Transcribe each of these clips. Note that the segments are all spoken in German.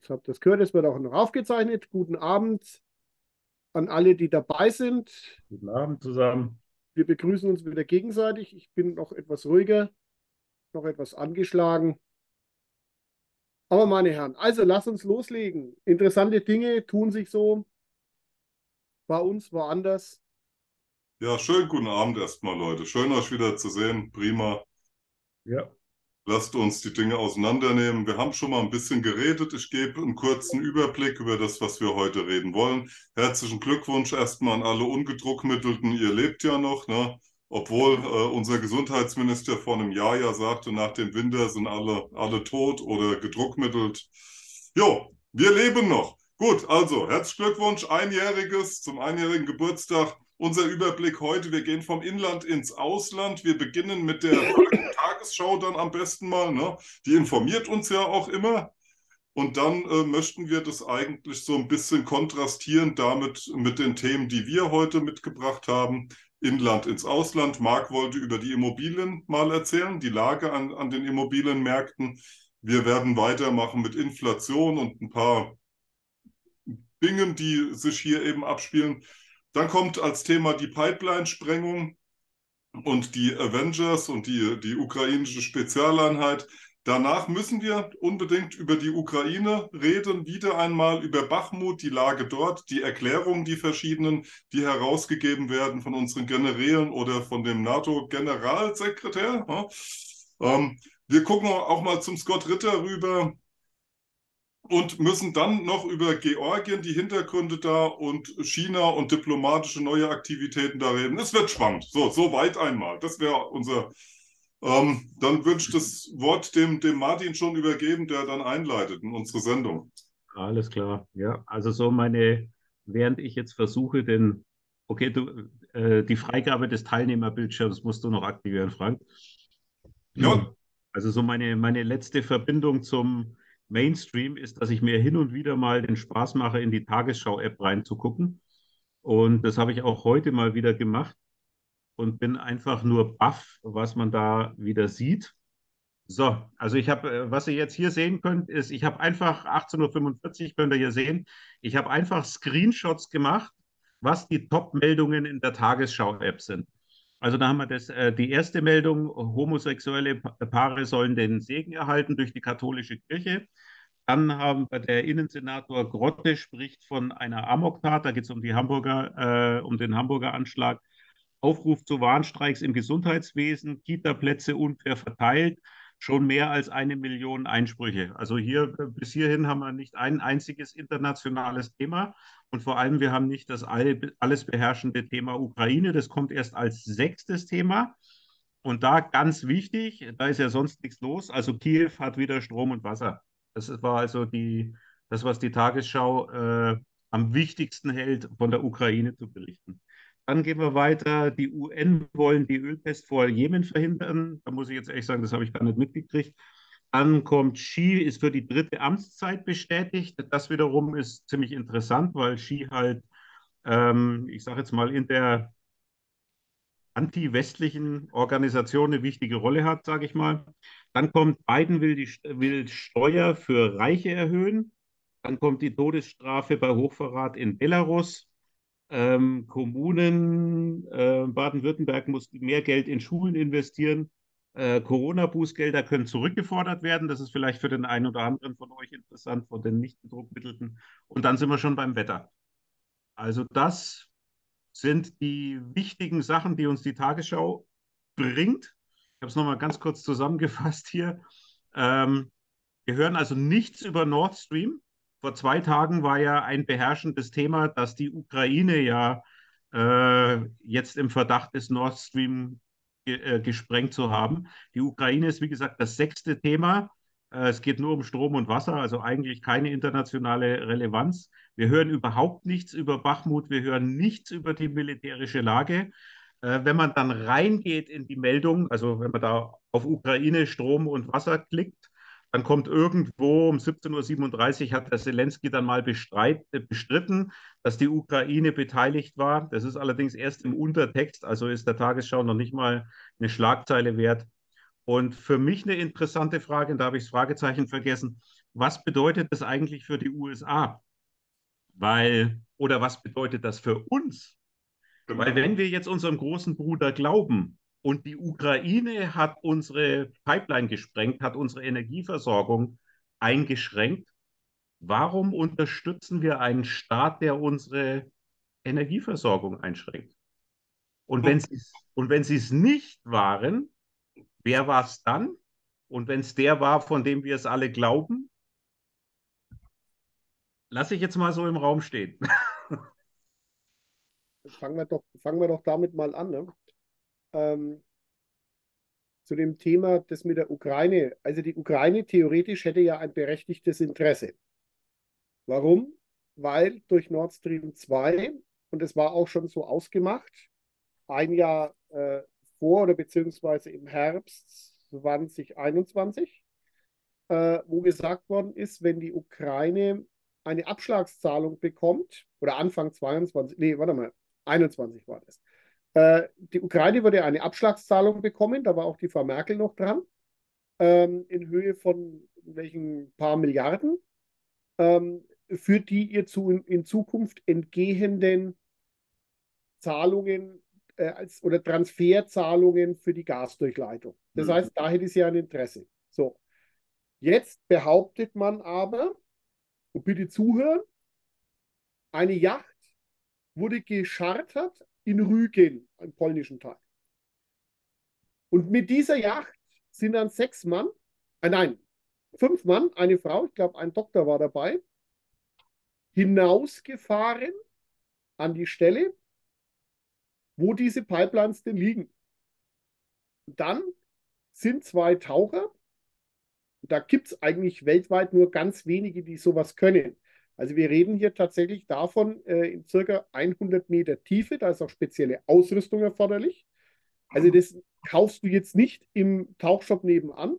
Jetzt habt ihr das gehört, es wird auch noch aufgezeichnet. Guten Abend an alle, die dabei sind. Guten Abend zusammen. Wir begrüßen uns wieder gegenseitig. Ich bin noch etwas ruhiger, noch etwas angeschlagen. Aber meine Herren, also lasst uns loslegen. Interessante Dinge tun sich so bei uns woanders. Ja, schönen guten Abend erstmal, Leute. Schön, euch wieder zu sehen. Prima. Ja. Lasst uns die Dinge auseinandernehmen. Wir haben schon mal ein bisschen geredet. Ich gebe einen kurzen Überblick über das, was wir heute reden wollen. Herzlichen Glückwunsch erstmal an alle Ungedruckmittelten. Ihr lebt ja noch, ne? Obwohl äh, unser Gesundheitsminister vor einem Jahr ja sagte, nach dem Winter sind alle, alle tot oder gedruckmittelt. Jo, wir leben noch. Gut, also herzlichen Glückwunsch, einjähriges zum einjährigen Geburtstag. Unser Überblick heute, wir gehen vom Inland ins Ausland. Wir beginnen mit der Tagesschau dann am besten mal. Ne? Die informiert uns ja auch immer. Und dann äh, möchten wir das eigentlich so ein bisschen kontrastieren damit mit den Themen, die wir heute mitgebracht haben. Inland ins Ausland. Marc wollte über die Immobilien mal erzählen, die Lage an, an den Immobilienmärkten. Wir werden weitermachen mit Inflation und ein paar Dingen, die sich hier eben abspielen. Dann kommt als Thema die Pipeline-Sprengung und die Avengers und die, die ukrainische Spezialeinheit. Danach müssen wir unbedingt über die Ukraine reden, wieder einmal über Bachmut, die Lage dort, die Erklärungen, die verschiedenen, die herausgegeben werden von unseren Generälen oder von dem NATO-Generalsekretär. Ähm, wir gucken auch mal zum Scott Ritter rüber, und müssen dann noch über Georgien, die Hintergründe da und China und diplomatische neue Aktivitäten da reden. Es wird spannend. So, so weit einmal. Das wäre unser. Ähm, dann würde ich das Wort dem, dem Martin schon übergeben, der dann einleitet in unsere Sendung. Alles klar. Ja, also so meine, während ich jetzt versuche, den, okay, du, äh, die Freigabe des Teilnehmerbildschirms musst du noch aktivieren, Frank. Ja. Also so meine, meine letzte Verbindung zum Mainstream ist, dass ich mir hin und wieder mal den Spaß mache, in die Tagesschau-App reinzugucken. Und das habe ich auch heute mal wieder gemacht und bin einfach nur baff, was man da wieder sieht. So, also ich habe, äh, was ihr jetzt hier sehen könnt, ist, ich habe einfach 18.45 Uhr, könnt ihr hier sehen, ich habe einfach Screenshots gemacht, was die Top-Meldungen in der Tagesschau-App sind. Also da haben wir das, äh, die erste Meldung, homosexuelle Paare sollen den Segen erhalten durch die katholische Kirche. Dann haben wir der Innensenator Grotte spricht von einer Amoktat, da geht es um die Hamburger, äh, um den Hamburger Anschlag. Aufruf zu Warnstreiks im Gesundheitswesen, Kita-Plätze unfair verteilt, schon mehr als eine Million Einsprüche. Also hier bis hierhin haben wir nicht ein einziges internationales Thema und vor allem wir haben nicht das alles beherrschende Thema Ukraine. Das kommt erst als sechstes Thema. Und da ganz wichtig, da ist ja sonst nichts los. Also Kiew hat wieder Strom und Wasser. Das war also die, das, was die Tagesschau äh, am wichtigsten hält, von der Ukraine zu berichten. Dann gehen wir weiter. Die UN wollen die Ölpest vor Jemen verhindern. Da muss ich jetzt ehrlich sagen, das habe ich gar nicht mitgekriegt. Dann kommt Xi, ist für die dritte Amtszeit bestätigt. Das wiederum ist ziemlich interessant, weil Xi halt, ähm, ich sage jetzt mal, in der anti-westlichen Organisation eine wichtige Rolle hat, sage ich mal. Dann kommt, Biden will die will Steuer für Reiche erhöhen. Dann kommt die Todesstrafe bei Hochverrat in Belarus. Ähm, Kommunen, äh, Baden-Württemberg muss mehr Geld in Schulen investieren. Äh, Corona-Bußgelder können zurückgefordert werden. Das ist vielleicht für den einen oder anderen von euch interessant, von den nicht bedruckmittelten. Und dann sind wir schon beim Wetter. Also das sind die wichtigen Sachen, die uns die Tagesschau bringt. Ich habe es nochmal ganz kurz zusammengefasst hier. Ähm, wir hören also nichts über Nord Stream. Vor zwei Tagen war ja ein beherrschendes Thema, dass die Ukraine ja äh, jetzt im Verdacht ist, Nord Stream ge äh, gesprengt zu haben. Die Ukraine ist, wie gesagt, das sechste Thema. Äh, es geht nur um Strom und Wasser, also eigentlich keine internationale Relevanz. Wir hören überhaupt nichts über Bachmut, wir hören nichts über die militärische Lage. Äh, wenn man dann reingeht in die Meldung, also wenn man da auf Ukraine, Strom und Wasser klickt, dann kommt irgendwo um 17.37 Uhr hat der Zelensky dann mal bestreit, bestritten, dass die Ukraine beteiligt war. Das ist allerdings erst im Untertext, also ist der Tagesschau noch nicht mal eine Schlagzeile wert. Und für mich eine interessante Frage, und da habe ich das Fragezeichen vergessen, was bedeutet das eigentlich für die USA? Weil, oder was bedeutet das für uns? Genau. Weil wenn wir jetzt unserem großen Bruder glauben und die Ukraine hat unsere Pipeline gesprengt, hat unsere Energieversorgung eingeschränkt, warum unterstützen wir einen Staat, der unsere Energieversorgung einschränkt? Und wenn sie es nicht waren, wer war es dann? Und wenn es der war, von dem wir es alle glauben, lasse ich jetzt mal so im Raum stehen. fangen wir doch, fangen wir doch damit mal an. Ne? Ähm, zu dem Thema das mit der Ukraine. Also die Ukraine theoretisch hätte ja ein berechtigtes Interesse. Warum? Weil durch Nord Stream 2, und es war auch schon so ausgemacht, ein Jahr äh, vor oder beziehungsweise im Herbst 2021, äh, wo gesagt worden ist, wenn die Ukraine eine Abschlagszahlung bekommt, oder Anfang 22, nee, warte mal, 21 war das. Äh, die Ukraine würde eine Abschlagszahlung bekommen, da war auch die Frau Merkel noch dran, ähm, in Höhe von welchen paar Milliarden, ähm, für die ihr zu, in Zukunft entgehenden Zahlungen äh, als, oder Transferzahlungen für die Gasdurchleitung. Das mhm. heißt, da hätte sie ein Interesse. So. Jetzt behauptet man aber, und bitte zuhören, eine Yacht wurde geschartert in Rügen, im polnischen Teil. Und mit dieser Yacht sind dann sechs Mann, äh nein, fünf Mann, eine Frau, ich glaube, ein Doktor war dabei, hinausgefahren an die Stelle, wo diese Pipelines denn liegen. Dann sind zwei Taucher, da gibt es eigentlich weltweit nur ganz wenige, die sowas können. Also wir reden hier tatsächlich davon äh, in circa 100 Meter Tiefe, da ist auch spezielle Ausrüstung erforderlich. Also das kaufst du jetzt nicht im Tauchshop nebenan,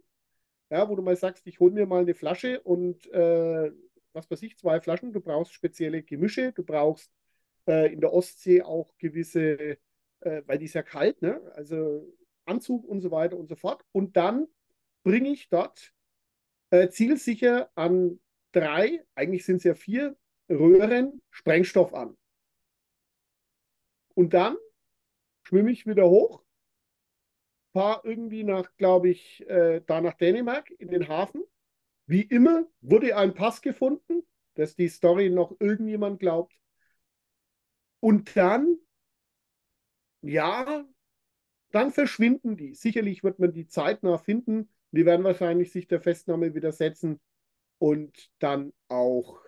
ja, wo du mal sagst, ich hole mir mal eine Flasche und äh, was weiß ich, zwei Flaschen. Du brauchst spezielle Gemische, du brauchst äh, in der Ostsee auch gewisse, äh, weil die ist ja kalt, ne? also Anzug und so weiter und so fort. Und dann bringe ich dort äh, zielsicher an drei, eigentlich sind es ja vier Röhren Sprengstoff an. Und dann schwimme ich wieder hoch, fahre irgendwie nach, glaube ich, äh, da nach Dänemark in den Hafen. Wie immer wurde ein Pass gefunden, dass die Story noch irgendjemand glaubt. Und dann, ja, dann verschwinden die. Sicherlich wird man die zeitnah finden. Die werden wahrscheinlich sich der Festnahme widersetzen und dann auch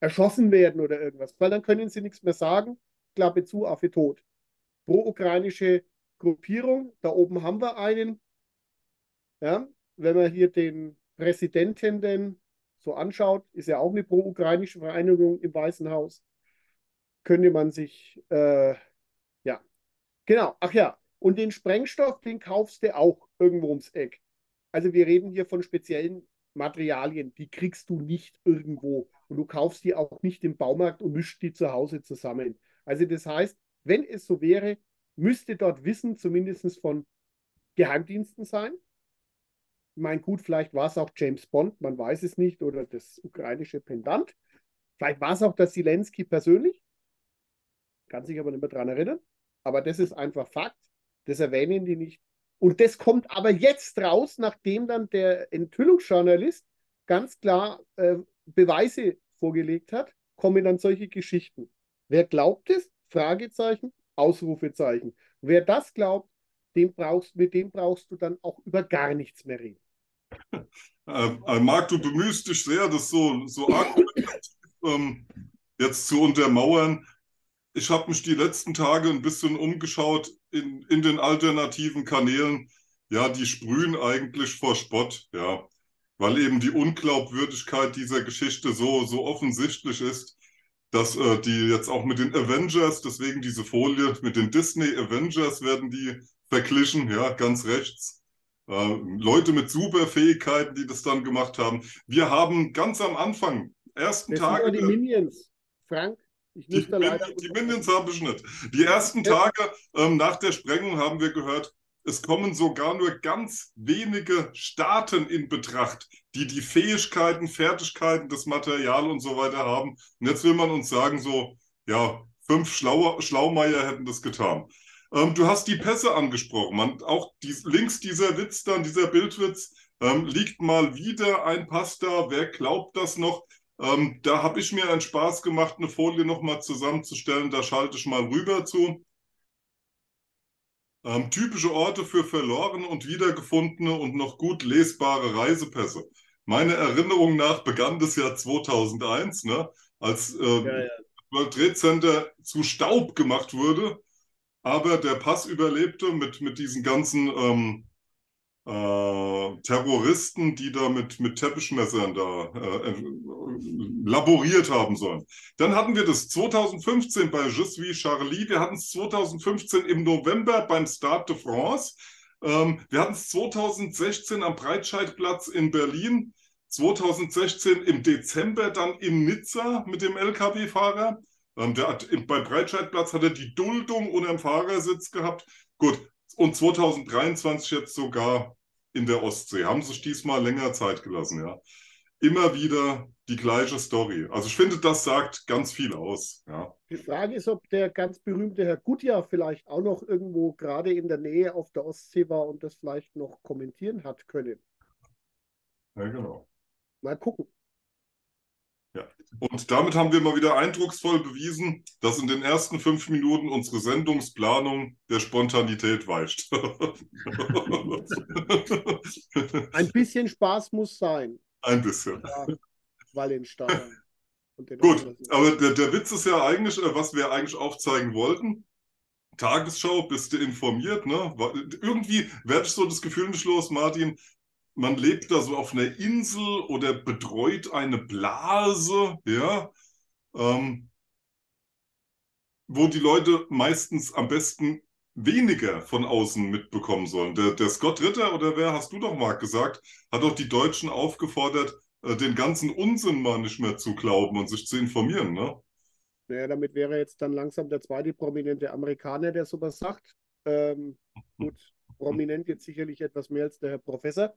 erschossen werden oder irgendwas, weil dann können sie nichts mehr sagen. Klappe zu, Affe tot. Pro-ukrainische Gruppierung, da oben haben wir einen. Ja, wenn man hier den Präsidenten denn so anschaut, ist ja auch eine pro-ukrainische Vereinigung im Weißen Haus. Könnte man sich, äh, ja, genau, ach ja, und den Sprengstoff, den kaufst du auch irgendwo ums Eck. Also wir reden hier von speziellen Materialien, die kriegst du nicht irgendwo. Und du kaufst die auch nicht im Baumarkt und mischst die zu Hause zusammen. Also das heißt, wenn es so wäre, müsste dort Wissen zumindest von Geheimdiensten sein. Ich meine, gut, vielleicht war es auch James Bond, man weiß es nicht, oder das ukrainische Pendant. Vielleicht war es auch der Zelensky persönlich. Kann sich aber nicht mehr daran erinnern. Aber das ist einfach Fakt. Das erwähnen die nicht. Und das kommt aber jetzt raus, nachdem dann der Enthüllungsjournalist ganz klar äh, Beweise vorgelegt hat, kommen dann solche Geschichten. Wer glaubt es? Fragezeichen, Ausrufezeichen. Wer das glaubt, dem brauchst, mit dem brauchst du dann auch über gar nichts mehr reden. Äh, äh Marc, du bemühst dich sehr, das so, so ähm, jetzt zu untermauern ich habe mich die letzten Tage ein bisschen umgeschaut in, in den alternativen Kanälen. Ja, die sprühen eigentlich vor Spott, ja, weil eben die Unglaubwürdigkeit dieser Geschichte so, so offensichtlich ist, dass äh, die jetzt auch mit den Avengers, deswegen diese Folie, mit den Disney Avengers werden die verglichen, ja, ganz rechts. Äh, Leute mit Superfähigkeiten, die das dann gemacht haben. Wir haben ganz am Anfang, ersten das Tage. die Minions, Frank. Ich die, die Minions habe ich nicht. Die ersten Tage ähm, nach der Sprengung haben wir gehört, es kommen sogar nur ganz wenige Staaten in Betracht, die die Fähigkeiten, Fertigkeiten, das Material und so weiter haben. Und jetzt will man uns sagen, so, ja, fünf Schlauer, Schlaumeier hätten das getan. Ähm, du hast die Pässe angesprochen. Man, auch die, links dieser Witz dann, dieser Bildwitz, ähm, liegt mal wieder ein Pass da. Wer glaubt das noch? Ähm, da habe ich mir einen Spaß gemacht, eine Folie nochmal zusammenzustellen. Da schalte ich mal rüber zu. Ähm, typische Orte für verlorene und wiedergefundene und noch gut lesbare Reisepässe. Meiner Erinnerung nach begann das Jahr 2001, ne, als äh, ja, ja. World Trade Center zu Staub gemacht wurde, aber der Pass überlebte mit, mit diesen ganzen ähm, äh, Terroristen, die da mit, mit Teppichmessern da äh, laboriert haben sollen. Dann hatten wir das 2015 bei Je suis Charlie, wir hatten es 2015 im November beim Stade de France, ähm, wir hatten es 2016 am Breitscheidplatz in Berlin, 2016 im Dezember dann in Nizza mit dem LKW-Fahrer. Ähm, der hat, beim Breitscheidplatz hat er die Duldung unter dem Fahrersitz gehabt. Gut, und 2023 jetzt sogar in der Ostsee. Haben sich diesmal länger Zeit gelassen, ja. Immer wieder die gleiche Story. Also ich finde, das sagt ganz viel aus. Ja. Die Frage ist, ob der ganz berühmte Herr Gutjahr vielleicht auch noch irgendwo gerade in der Nähe auf der Ostsee war und das vielleicht noch kommentieren hat können. Ja, genau. Mal gucken. Ja. Und damit haben wir mal wieder eindrucksvoll bewiesen, dass in den ersten fünf Minuten unsere Sendungsplanung der Spontanität weicht. Ein bisschen Spaß muss sein. Ein bisschen. Ja, Wallenstein. Gut, aber der, der Witz ist ja eigentlich, äh, was wir eigentlich aufzeigen wollten. Tagesschau, bist du informiert, ne? Irgendwie werde ich so das Gefühl nicht los, Martin, man lebt da so auf einer Insel oder betreut eine Blase, ja, ähm, wo die Leute meistens am besten weniger von außen mitbekommen sollen. Der, der Scott Ritter oder wer, hast du doch mal gesagt, hat doch die Deutschen aufgefordert, äh, den ganzen Unsinn mal nicht mehr zu glauben und sich zu informieren, ne? Naja, damit wäre jetzt dann langsam der zweite prominente Amerikaner, der sowas sagt. Ähm, gut, prominent jetzt sicherlich etwas mehr als der Herr Professor.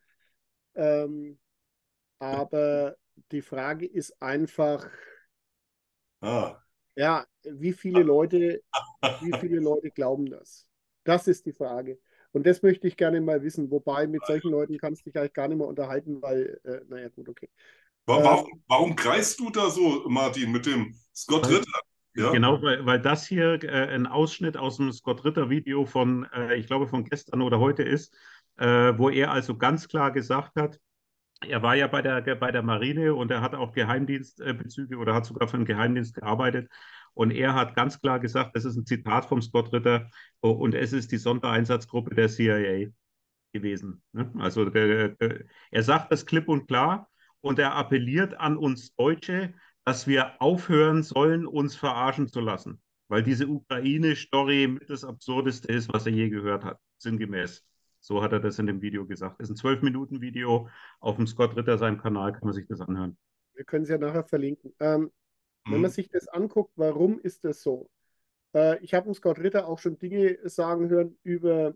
Ähm, aber die Frage ist einfach, ah. ja, wie viele Leute, wie viele Leute glauben das? Das ist die Frage. Und das möchte ich gerne mal wissen. Wobei mit solchen Leuten kannst du dich eigentlich gar nicht mehr unterhalten, weil, äh, naja, gut, okay. Warum, ähm, warum kreist du da so, Martin, mit dem Scott Ritter? Ja? Genau, weil, weil das hier äh, ein Ausschnitt aus dem Scott Ritter Video von, äh, ich glaube, von gestern oder heute ist äh, wo er also ganz klar gesagt hat, er war ja bei der, bei der Marine und er hat auch Geheimdienstbezüge oder hat sogar für den Geheimdienst gearbeitet. Und er hat ganz klar gesagt, das ist ein Zitat vom Scott Ritter und es ist die Sondereinsatzgruppe der CIA gewesen. Ne? Also er sagt das klipp und klar und er appelliert an uns Deutsche, dass wir aufhören sollen, uns verarschen zu lassen. Weil diese Ukraine-Story mit das Absurdeste ist, was er je gehört hat, sinngemäß. So hat er das in dem Video gesagt. Das ist ein zwölf Minuten Video auf dem Scott Ritter seinem Kanal, kann man sich das anhören. Wir können es ja nachher verlinken. Ähm, mhm. Wenn man sich das anguckt, warum ist das so? Äh, ich habe dem Scott Ritter auch schon Dinge sagen hören über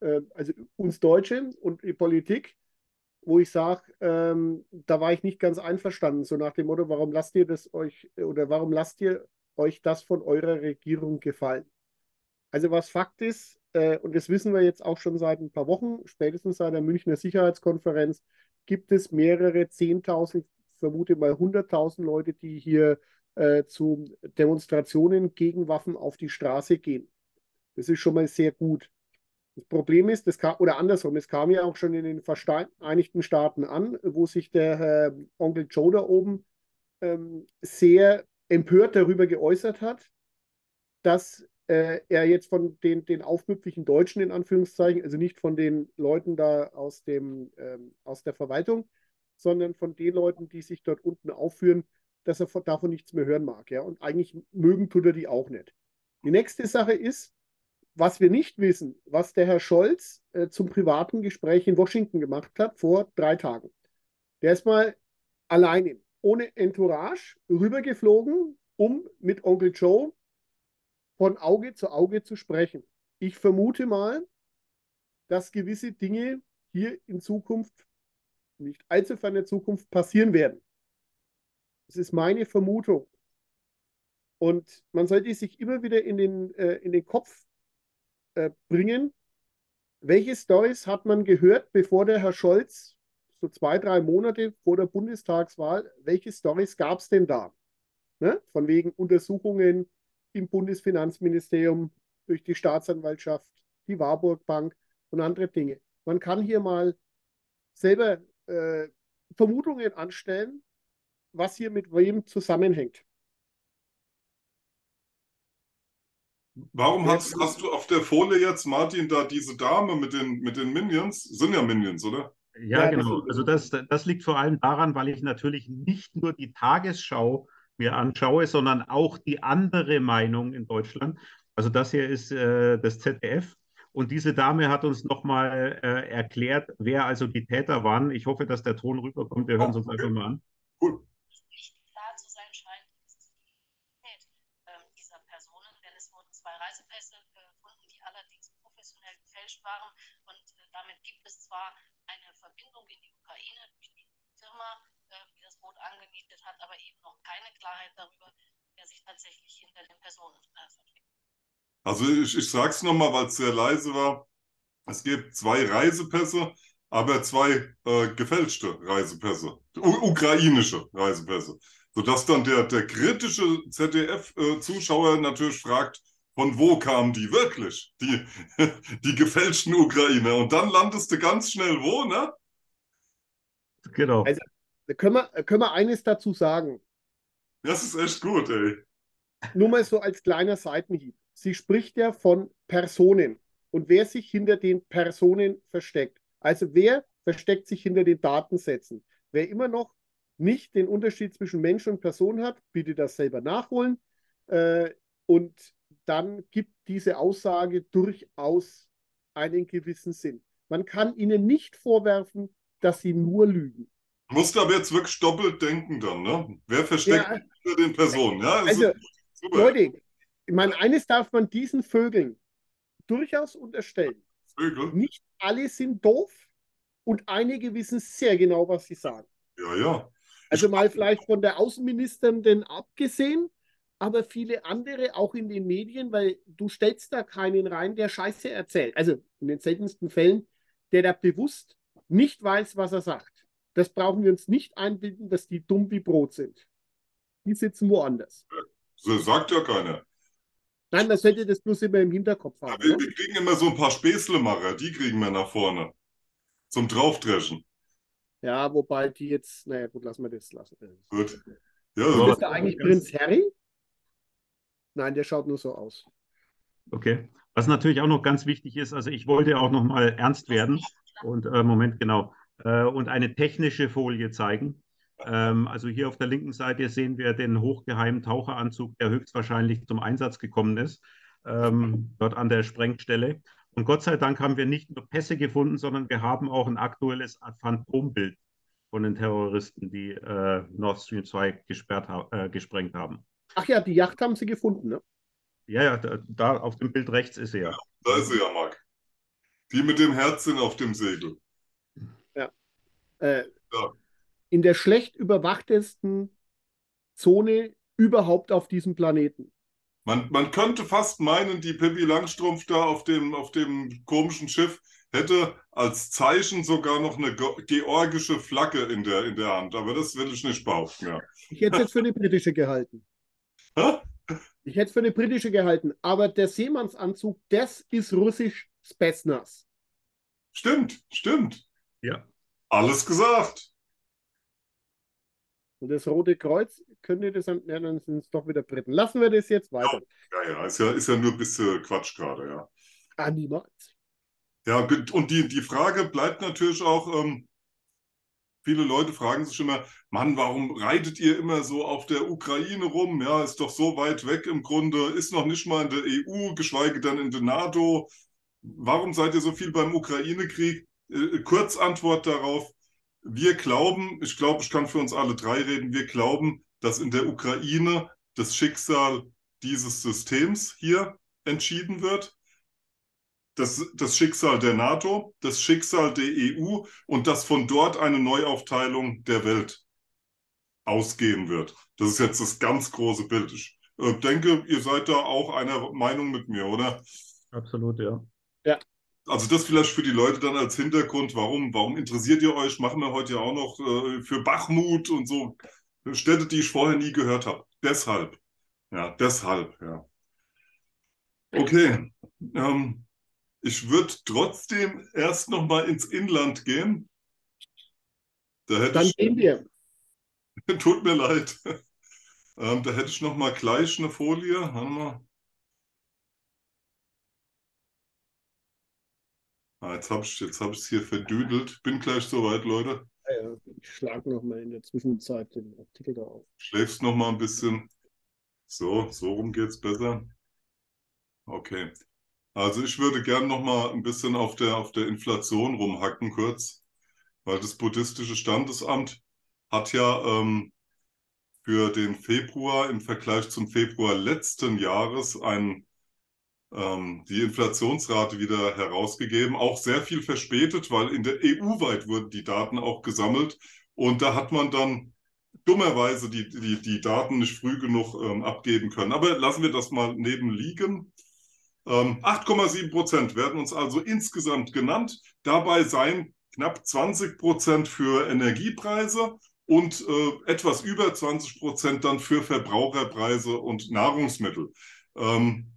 äh, also uns Deutsche und die Politik, wo ich sage, ähm, da war ich nicht ganz einverstanden, so nach dem Motto, warum lasst ihr das euch oder warum lasst ihr euch das von eurer Regierung gefallen? Also was Fakt ist, äh, und das wissen wir jetzt auch schon seit ein paar Wochen, spätestens seit der Münchner Sicherheitskonferenz, gibt es mehrere 10.000, vermute mal 100.000 Leute, die hier äh, zu Demonstrationen gegen Waffen auf die Straße gehen. Das ist schon mal sehr gut. Das Problem ist, das kam, oder andersrum, es kam ja auch schon in den Vereinigten Staaten an, wo sich der Herr Onkel Joe da oben ähm, sehr empört darüber geäußert hat, dass äh, er jetzt von den, den aufmüpfigen Deutschen in Anführungszeichen, also nicht von den Leuten da aus, dem, ähm, aus der Verwaltung, sondern von den Leuten, die sich dort unten aufführen, dass er von, davon nichts mehr hören mag. Ja? Und eigentlich mögen tut er die auch nicht. Die nächste Sache ist, was wir nicht wissen, was der Herr Scholz äh, zum privaten Gespräch in Washington gemacht hat vor drei Tagen. Der ist mal alleine, ohne Entourage, rübergeflogen, um mit Onkel Joe von Auge zu Auge zu sprechen. Ich vermute mal, dass gewisse Dinge hier in Zukunft, nicht allzu ferner Zukunft, passieren werden. Das ist meine Vermutung. Und man sollte sich immer wieder in den, äh, in den Kopf äh, bringen, welche Stories hat man gehört, bevor der Herr Scholz, so zwei, drei Monate vor der Bundestagswahl, welche Stories gab es denn da? Ne? Von wegen Untersuchungen im Bundesfinanzministerium durch die Staatsanwaltschaft, die Warburg Bank und andere Dinge. Man kann hier mal selber äh, Vermutungen anstellen, was hier mit wem zusammenhängt. Warum hast, hast, du auf der Folie jetzt, Martin, da diese Dame mit den, mit den Minions? Sind ja Minions, oder? Ja, ja genau. Also das, das liegt vor allem daran, weil ich natürlich nicht nur die Tagesschau mir anschaue, sondern auch die andere Meinung in Deutschland. Also das hier ist äh, das ZDF. Und diese Dame hat uns nochmal äh, erklärt, wer also die Täter waren. Ich hoffe, dass der Ton rüberkommt. Wir hören es uns einfach mal an. Cool. waren. Und äh, damit gibt es zwar eine Verbindung in die Ukraine durch die Firma, äh, die das Boot angemietet hat, aber eben noch keine Klarheit darüber, wer sich tatsächlich hinter den Personen äh, versteckt. Also ich, ich sage es nochmal, weil es sehr leise war. Es gibt zwei Reisepässe, aber zwei äh, gefälschte Reisepässe, ukrainische Reisepässe. Sodass dann der, der kritische ZDF-Zuschauer äh, natürlich fragt, von wo kamen die wirklich? Die, die gefälschten Ukrainer. Und dann landest du ganz schnell wo, ne? Genau. Also, können wir, können wir eines dazu sagen. Das ist echt gut, ey. Nur mal so als kleiner Seitenhieb. Sie spricht ja von Personen und wer sich hinter den Personen versteckt. Also wer versteckt sich hinter den Datensätzen? Wer immer noch nicht den Unterschied zwischen Mensch und Person hat, bitte das selber nachholen. Äh, und dann gibt diese Aussage durchaus einen gewissen Sinn. Man kann ihnen nicht vorwerfen, dass sie nur lügen. Musst aber jetzt wirklich doppelt denken dann, ne? Wer versteckt ja, hinter den Personen? Ja, also, Leute, ich meine, eines darf man diesen Vögeln durchaus unterstellen. Vögel? Nicht alle sind doof und einige wissen sehr genau, was sie sagen. Ja, ja. Also mal vielleicht von der Außenministerin denn abgesehen, aber viele andere auch in den Medien, weil du stellst da keinen rein, der Scheiße erzählt. Also in den seltensten Fällen, der da bewusst nicht weiß, was er sagt. Das brauchen wir uns nicht einbilden, dass die dumm wie Brot sind. Die sitzen woanders. Das sagt ja keiner. Nein, man sollte das bloß immer im Hinterkopf haben. Ja, wir, wir, kriegen immer so ein paar Späßlemacher, die kriegen wir nach vorne. Zum Draufdreschen. Ja, wobei die jetzt, naja, gut, lassen wir das lassen. Gut. Ja, so. Ist da eigentlich Prinz Harry? Nein, der schaut nur so aus. Okay. Was natürlich auch noch ganz wichtig ist, also ich wollte auch noch mal ernst werden und äh, Moment genau äh, und eine technische Folie zeigen. Ähm, also hier auf der linken Seite sehen wir den hochgeheimen Taucheranzug, der höchstwahrscheinlich zum Einsatz gekommen ist, ähm, dort an der Sprengstelle. Und Gott sei Dank haben wir nicht nur Pässe gefunden, sondern wir haben auch ein aktuelles Phantombild von den Terroristen, die äh, Nord Stream 2 gesperrt, äh, gesprengt haben. Ach ja, die Yacht haben sie gefunden, ne? Ja, ja, da, da auf dem Bild rechts ist sie ja. ja. Da ist sie ja, Marc. Die mit dem Herzen auf dem Segel. Ja. Äh, ja. In der schlecht überwachtesten Zone überhaupt auf diesem Planeten. Man, man könnte fast meinen, die Pippi Langstrumpf da auf dem, auf dem komischen Schiff hätte als Zeichen sogar noch eine georgische Flagge in der, in der Hand. Aber das will ich nicht behaupten. Ja. Ich hätte es jetzt für eine britische gehalten. Ich hätte es für eine britische gehalten, aber der Seemannsanzug, das ist russisch Spetsnaz. Stimmt, stimmt. Ja. Alles gesagt. Und das Rote Kreuz, könnte das dann, ja, dann sind es doch wieder Briten. Lassen wir das jetzt weiter. Ja, ja, ist ja, ist ja nur ein bisschen Quatsch gerade, ja. Ah, niemals. Ja, und die, die Frage bleibt natürlich auch, ähm, Viele Leute fragen sich immer, Mann, warum reitet ihr immer so auf der Ukraine rum? Ja, ist doch so weit weg im Grunde, ist noch nicht mal in der EU, geschweige denn in der NATO. Warum seid ihr so viel beim Ukraine-Krieg? Äh, Kurzantwort darauf. Wir glauben, ich glaube, ich kann für uns alle drei reden, wir glauben, dass in der Ukraine das Schicksal dieses Systems hier entschieden wird. das, das Schicksal der NATO, das Schicksal der EU und dass von dort eine Neuaufteilung der Welt ausgehen wird. Das ist jetzt das ganz große Bild. Ich äh, denke, ihr seid da auch einer Meinung mit mir, oder? Absolut, ja. Ja. Also das vielleicht für die Leute dann als Hintergrund, warum, warum interessiert ihr euch? Machen wir heute ja auch noch äh, für Bachmut und so Städte, die ich vorher nie gehört habe. Deshalb. Ja, deshalb, ja. Okay. Ähm, ich würde trotzdem erst noch mal ins Inland gehen. Da Dann ich, gehen wir. tut mir leid. Ähm, da hätte ich noch mal gleich eine Folie. Warte mal. Ah, jetzt habe ich es hab hier verdüdelt. Bin gleich soweit, Leute. Ja, ja. Ich schlage noch mal in der Zwischenzeit den Artikel da auf. Schläfst noch mal ein bisschen. So, so rum geht's besser. Okay. Also ich würde gern noch mal ein bisschen auf der, auf der Inflation rumhacken kurz, weil das buddhistische Standesamt hat ja ähm, für den Februar im Vergleich zum Februar letzten Jahres ein, ähm, die Inflationsrate wieder herausgegeben, auch sehr viel verspätet, weil in der EU-weit wurden die Daten auch gesammelt und da hat man dann dummerweise die, die, die Daten nicht früh genug ähm, abgeben können. Aber lassen wir das mal neben liegen. Ähm, 8,7 Prozent werden uns also insgesamt genannt. Dabei seien knapp 20 Prozent für Energiepreise und äh, etwas über 20 Prozent dann für Verbraucherpreise und Nahrungsmittel. Ähm,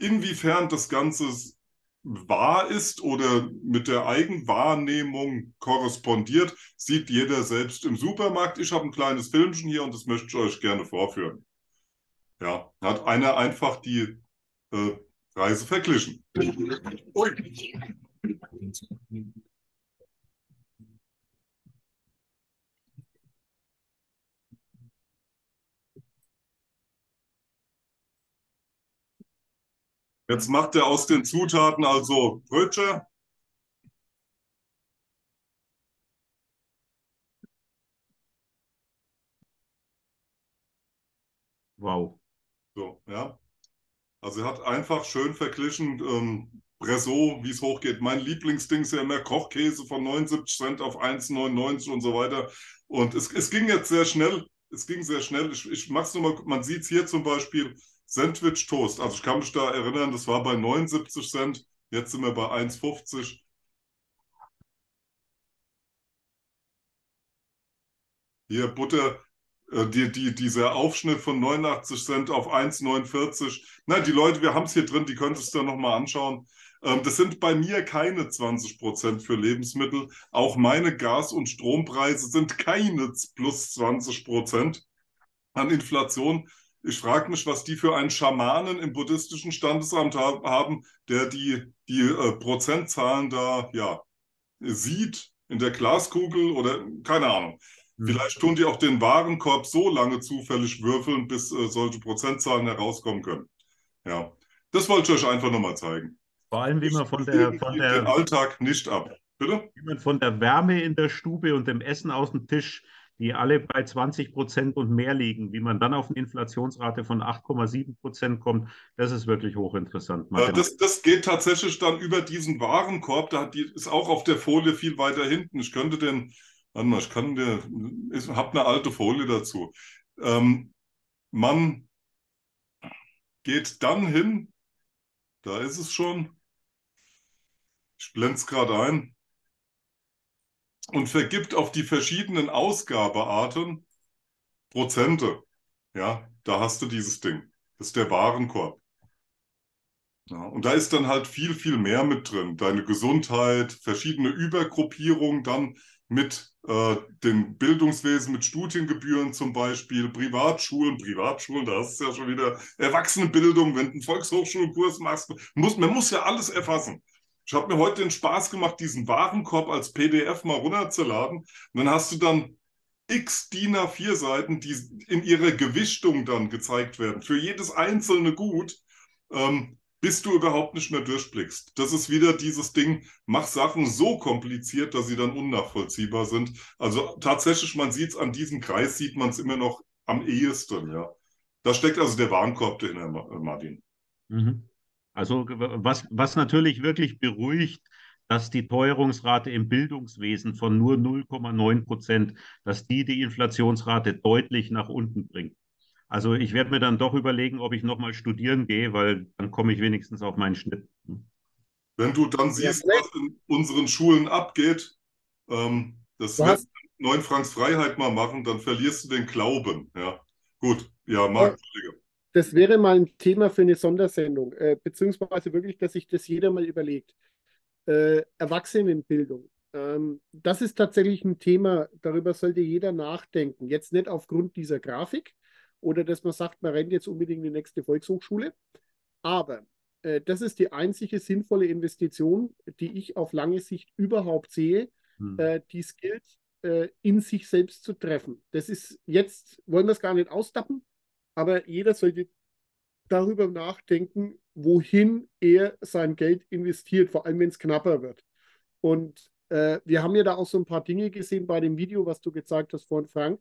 inwiefern das Ganze wahr ist oder mit der Eigenwahrnehmung korrespondiert, sieht jeder selbst im Supermarkt. Ich habe ein kleines Filmchen hier und das möchte ich euch gerne vorführen. Ja, hat einer einfach die äh, Preise verglichen. Jetzt macht er aus den Zutaten also Brötchen. Wow. So, ja. Also er hat einfach schön verglichen, ähm, Bresso, wie es hochgeht. Mein Lieblingsding ist ja immer Kochkäse von 79 Cent auf 1,99 und so weiter. Und es, es ging jetzt sehr schnell. Es ging sehr schnell. Ich, ich mach's nur mal, man sieht es hier zum Beispiel, Sandwich Toast. Also ich kann mich da erinnern, das war bei 79 Cent, jetzt sind wir bei 1,50. Hier Butter, äh, die, die, dieser Aufschnitt von 89 Cent auf 1,49. Na, die Leute, wir haben es hier drin, die könntest du nochmal anschauen. Ähm, das sind bei mir keine 20 Prozent für Lebensmittel. Auch meine Gas- und Strompreise sind keine plus 20 Prozent an Inflation. Ich frage mich, was die für einen Schamanen im buddhistischen Standesamt ha haben, der die, die äh, Prozentzahlen da ja, sieht in der Glaskugel oder keine Ahnung. Mhm. Vielleicht tun die auch den Warenkorb so lange zufällig würfeln, bis äh, solche Prozentzahlen herauskommen können. Ja, das wollte ich euch einfach nochmal zeigen. Vor allem, wie man von der, von der den Alltag nicht ab. Bitte? Wie man von der Wärme in der Stube und dem Essen aus dem Tisch die alle bei 20 Prozent und mehr liegen, wie man dann auf eine Inflationsrate von 8,7 Prozent kommt, das ist wirklich hochinteressant. Ja, das, das, geht tatsächlich dann über diesen Warenkorb, da die ist auch auf der Folie viel weiter hinten. Ich könnte den, warte mal, ich kann der, ich habe eine alte Folie dazu. Ähm, man geht dann hin, da ist es schon, ich blende es gerade ein, und vergibt auf die verschiedenen Ausgabearten Prozente. Ja, da hast du dieses Ding. Das ist der Warenkorb. Ja, und da ist dann halt viel, viel mehr mit drin. Deine Gesundheit, verschiedene Übergruppierungen dann mit äh, dem Bildungswesen, mit Studiengebühren zum Beispiel, Privatschulen, Privatschulen, da hast du ja schon wieder Erwachsenenbildung, wenn du einen Volkshochschulkurs machst. Muss, man muss ja alles erfassen. Ich habe mir heute den Spaß gemacht, diesen Warenkorb als PDF mal runterzuladen. Und dann hast du dann x DIN A4 Seiten, die in ihrer Gewichtung dann gezeigt werden. Für jedes einzelne Gut, ähm, bis du überhaupt nicht mehr durchblickst. Das ist wieder dieses Ding, mach Sachen so kompliziert, dass sie dann unnachvollziehbar sind. Also tatsächlich, man sieht es an diesem Kreis, sieht man es immer noch am ehesten, ja. Da steckt also der Warenkorb dahinter, Martin. Mhm. Also was, was natürlich wirklich beruhigt, dass die Teuerungsrate im Bildungswesen von nur 0,9 Prozent, dass die die Inflationsrate deutlich nach unten bringt. Also ich werde mir dann doch überlegen, ob ich nochmal studieren gehe, weil dann komme ich wenigstens auf meinen Schnitt. Wenn du dann siehst, was in unseren Schulen abgeht, ähm, das wird 9 Franks Freiheit mal machen, dann verlierst du den Glauben. Ja, gut. Ja, Marc, ja, Das wäre mal ein Thema für eine Sondersendung, äh, beziehungsweise wirklich, dass sich das jeder mal überlegt. Äh, Erwachsenenbildung. Ähm, das ist tatsächlich ein Thema, darüber sollte jeder nachdenken. Jetzt nicht aufgrund dieser Grafik, oder dass man sagt, man rennt jetzt unbedingt in die nächste Volkshochschule. Aber äh, das ist die einzige sinnvolle Investition, die ich auf lange Sicht überhaupt sehe, hm. äh, die es gilt, äh, in sich selbst zu treffen. Das ist jetzt, wollen wir es gar nicht ausdappen, aber jeder sollte darüber nachdenken, wohin er sein Geld investiert, vor allem wenn es knapper wird. Und äh, wir haben ja da auch so ein paar Dinge gesehen bei dem Video, was du gezeigt hast von Frank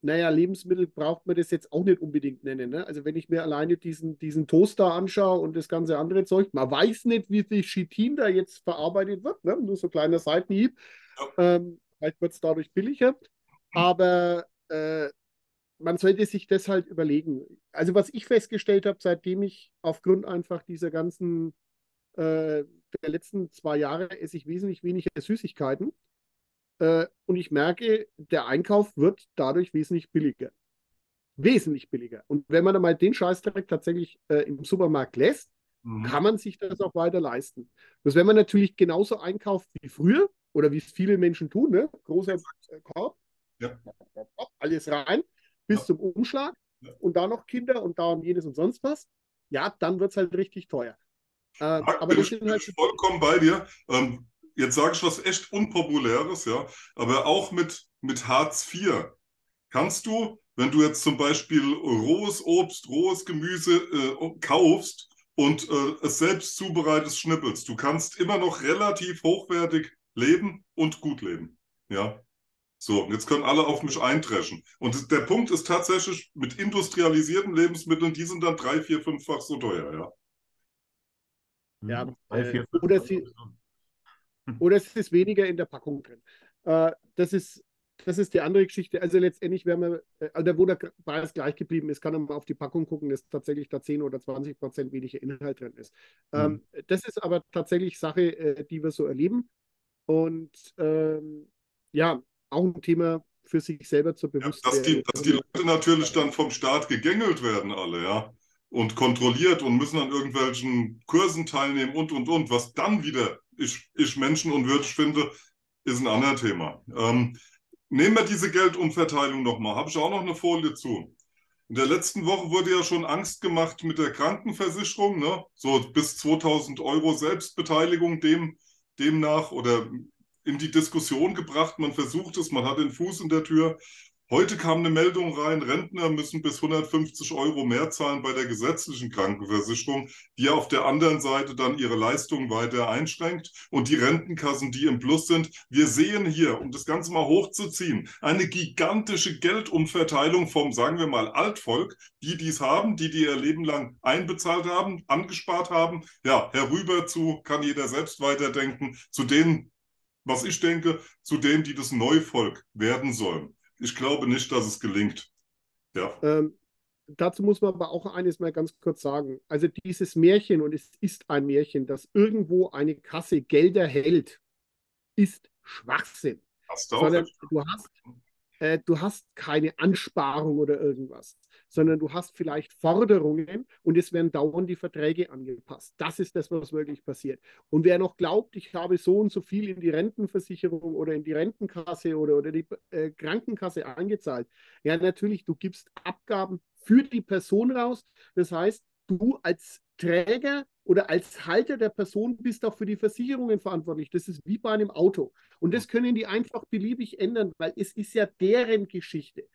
naja, Lebensmittel braucht man das jetzt auch nicht unbedingt nennen. Ne? Also wenn ich mir alleine diesen, diesen Toaster anschaue und das ganze andere Zeug, man weiß nicht, wie die Chitin da jetzt verarbeitet wird. Ne? Nur so kleiner Seitenhieb. Ja. Ähm, vielleicht wird es dadurch billiger. Aber äh, man sollte sich das halt überlegen. Also was ich festgestellt habe, seitdem ich aufgrund einfach dieser ganzen äh, der letzten zwei Jahre esse ich wesentlich weniger Süßigkeiten. Äh, und ich merke, der Einkauf wird dadurch wesentlich billiger. Wesentlich billiger. Und wenn man dann mal den Scheißdreck tatsächlich äh, im Supermarkt lässt, mhm. kann man sich das auch weiter leisten. Das wenn man natürlich genauso einkauft wie früher oder wie es viele Menschen tun, ne? großer Korb, ja. alles rein, bis ja. zum Umschlag ja. und da noch Kinder und da und jenes und sonst was, ja, dann wird es halt richtig teuer. Äh, aber das sind halt vollkommen bei dir. Ähm, jetzt sage ich was echt Unpopuläres, ja, aber auch mit, mit Hartz IV kannst du, wenn du jetzt zum Beispiel rohes Obst, rohes Gemüse äh, kaufst und äh, es selbst zubereitest, schnippelst, du kannst immer noch relativ hochwertig leben und gut leben. Ja. So, jetzt können alle auf mich eintreschen. Und der Punkt ist tatsächlich, mit industrialisierten Lebensmitteln, die sind dann drei, vier, fünffach so teuer, ja. Ja, drei, vier, fünf, oder sie, oder es ist weniger in der Packung drin. Äh, das, ist, das ist die andere Geschichte. Also letztendlich werden wir, äh, also wo der Preis gleich geblieben ist, kann man mal auf die Packung gucken, dass tatsächlich da 10 oder 20 Prozent weniger Inhalt drin ist. Mhm. Ähm, das ist aber tatsächlich Sache, äh, die wir so erleben. Und ähm, ja, auch ein Thema für sich selber zu bewusst ja, dass, die, dass die Leute natürlich dann vom Staat gegängelt werden, alle, ja und kontrolliert und müssen an irgendwelchen Kursen teilnehmen und, und, und. Was dann wieder ich, ich menschenunwürdig finde, ist ein anderes Thema. Ähm, nehmen wir diese Geldumverteilung nochmal. Habe ich auch noch eine Folie zu. In der letzten Woche wurde ja schon Angst gemacht mit der Krankenversicherung, ne? so bis 2000 Euro Selbstbeteiligung dem, demnach oder in die Diskussion gebracht. Man versucht es, man hat den Fuß in der Tür. Heute kam eine Meldung rein, Rentner müssen bis 150 Euro mehr zahlen bei der gesetzlichen Krankenversicherung, die auf der anderen Seite dann ihre Leistungen weiter einschränkt und die Rentenkassen, die im Plus sind. Wir sehen hier, um das Ganze mal hochzuziehen, eine gigantische Geldumverteilung vom, sagen wir mal, Altvolk, die dies haben, die die ihr Leben lang einbezahlt haben, angespart haben, ja, herüber zu, kann jeder selbst weiterdenken, zu denen, was ich denke, zu denen, die das Neuvolk werden sollen ich glaube nicht, dass es gelingt. Ja. Ähm, dazu muss man aber auch eines mal ganz kurz sagen. Also dieses Märchen, und es ist ein Märchen, dass irgendwo eine Kasse Gelder hält, ist Schwachsinn. Hast du, Sondern du hast äh, du hast keine Ansparung oder irgendwas, sondern du hast vielleicht Forderungen und es werden dauernd die Verträge angepasst. Das ist das, was wirklich passiert. Und wer noch glaubt, ich habe so und so viel in die Rentenversicherung oder in die Rentenkasse oder, oder die äh, Krankenkasse eingezahlt, ja, natürlich, du gibst Abgaben für die Person raus. Das heißt, du als Träger oder als Halter der Person bist auch für die Versicherungen verantwortlich. Das ist wie bei einem Auto. Und das können die einfach beliebig ändern, weil es ist ja deren Geschichte.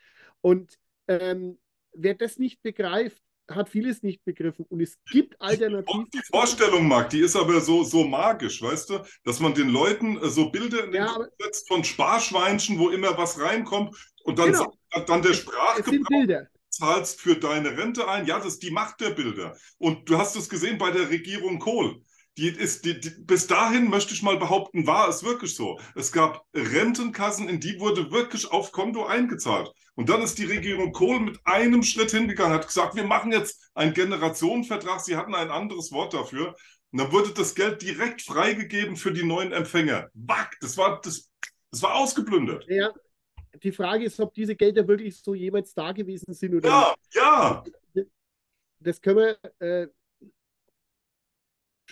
Und ähm, wer das nicht begreift, hat vieles nicht begriffen und es gibt Alternativen. Die Vorstellung, Marc, die ist aber so, so magisch, weißt du, dass man den Leuten äh, so Bilder in den ja, setzt von Sparschweinchen, wo immer was reinkommt und dann genau. sagt dann der Sprachgebrauch zahlst für deine Rente ein. Ja, das ist die Macht der Bilder. Und du hast es gesehen bei der Regierung Kohl. Die ist, die, die, bis dahin möchte ich mal behaupten, war es wirklich so. Es gab Rentenkassen, in die wurde wirklich auf Konto eingezahlt. Und dann ist die Regierung Kohl mit einem Schritt hingegangen, hat gesagt, wir machen jetzt einen Generationenvertrag. Sie hatten ein anderes Wort dafür. Und dann wurde das Geld direkt freigegeben für die neuen Empfänger. Wack, das war, das, das war ausgeplündert. Ja, die Frage ist, ob diese Gelder wirklich so jeweils da gewesen sind oder Ja, ja. nicht. Das können wir, äh,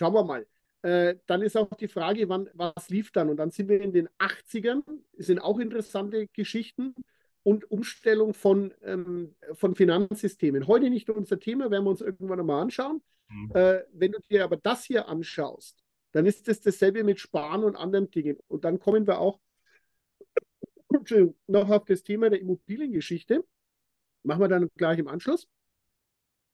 schauen wir mal. Äh, dann ist auch die Frage, wann, was lief dann? Und dann sind wir in den 80ern, Es sind auch interessante Geschichten und Umstellung von, ähm, von Finanzsystemen. Heute nicht unser Thema, werden wir uns irgendwann einmal anschauen. Mhm. Äh, wenn du dir aber das hier anschaust, dann ist es dasselbe mit Sparen und anderen Dingen. Und dann kommen wir auch noch auf das Thema der Immobiliengeschichte. Machen wir dann gleich im Anschluss.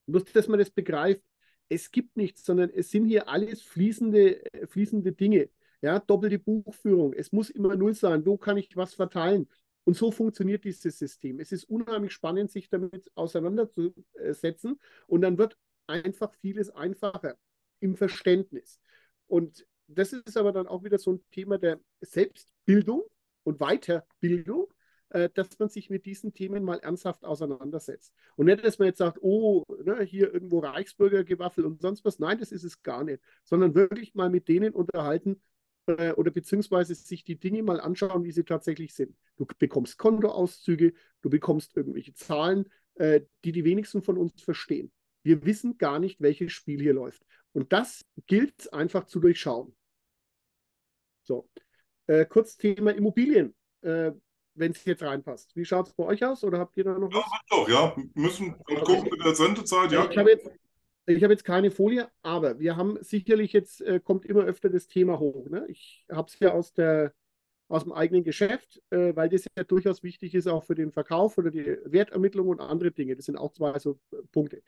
Bloß, dass man das begreift, es gibt nichts, sondern es sind hier alles fließende, äh, fließende Dinge. Ja, doppelte Buchführung. Es muss immer null sein. Wo kann ich was verteilen? Und so funktioniert dieses System. Es ist unheimlich spannend, sich damit auseinanderzusetzen. Und dann wird einfach vieles einfacher im Verständnis. Und das ist aber dann auch wieder so ein Thema der Selbstbildung und Weiterbildung, dass man sich mit diesen Themen mal ernsthaft auseinandersetzt. Und nicht, dass man jetzt sagt, oh, ne, hier irgendwo Reichsbürgergewaffel und sonst was. Nein, das ist es gar nicht. Sondern wirklich mal mit denen unterhalten äh, oder beziehungsweise sich die Dinge mal anschauen, wie sie tatsächlich sind. Du bekommst Kontoauszüge, du bekommst irgendwelche Zahlen, äh, die die wenigsten von uns verstehen. Wir wissen gar nicht, welches Spiel hier läuft. Und das gilt einfach zu durchschauen. So, äh, kurz Thema Immobilien, äh, wenn es jetzt reinpasst. Wie schaut es bei euch aus oder habt ihr da noch Ja, was? doch, ja. Wir müssen dann gucken mit der Sendezeit, ja. Ich habe jetzt, ich habe jetzt keine Folie, aber wir haben sicherlich jetzt, äh, kommt immer öfter das Thema hoch. Ne? Ich habe es ja aus der, aus dem eigenen Geschäft, äh, weil das ja durchaus wichtig ist, auch für den Verkauf oder die Wertermittlung und andere Dinge. Das sind auch zwei so äh, Punkte.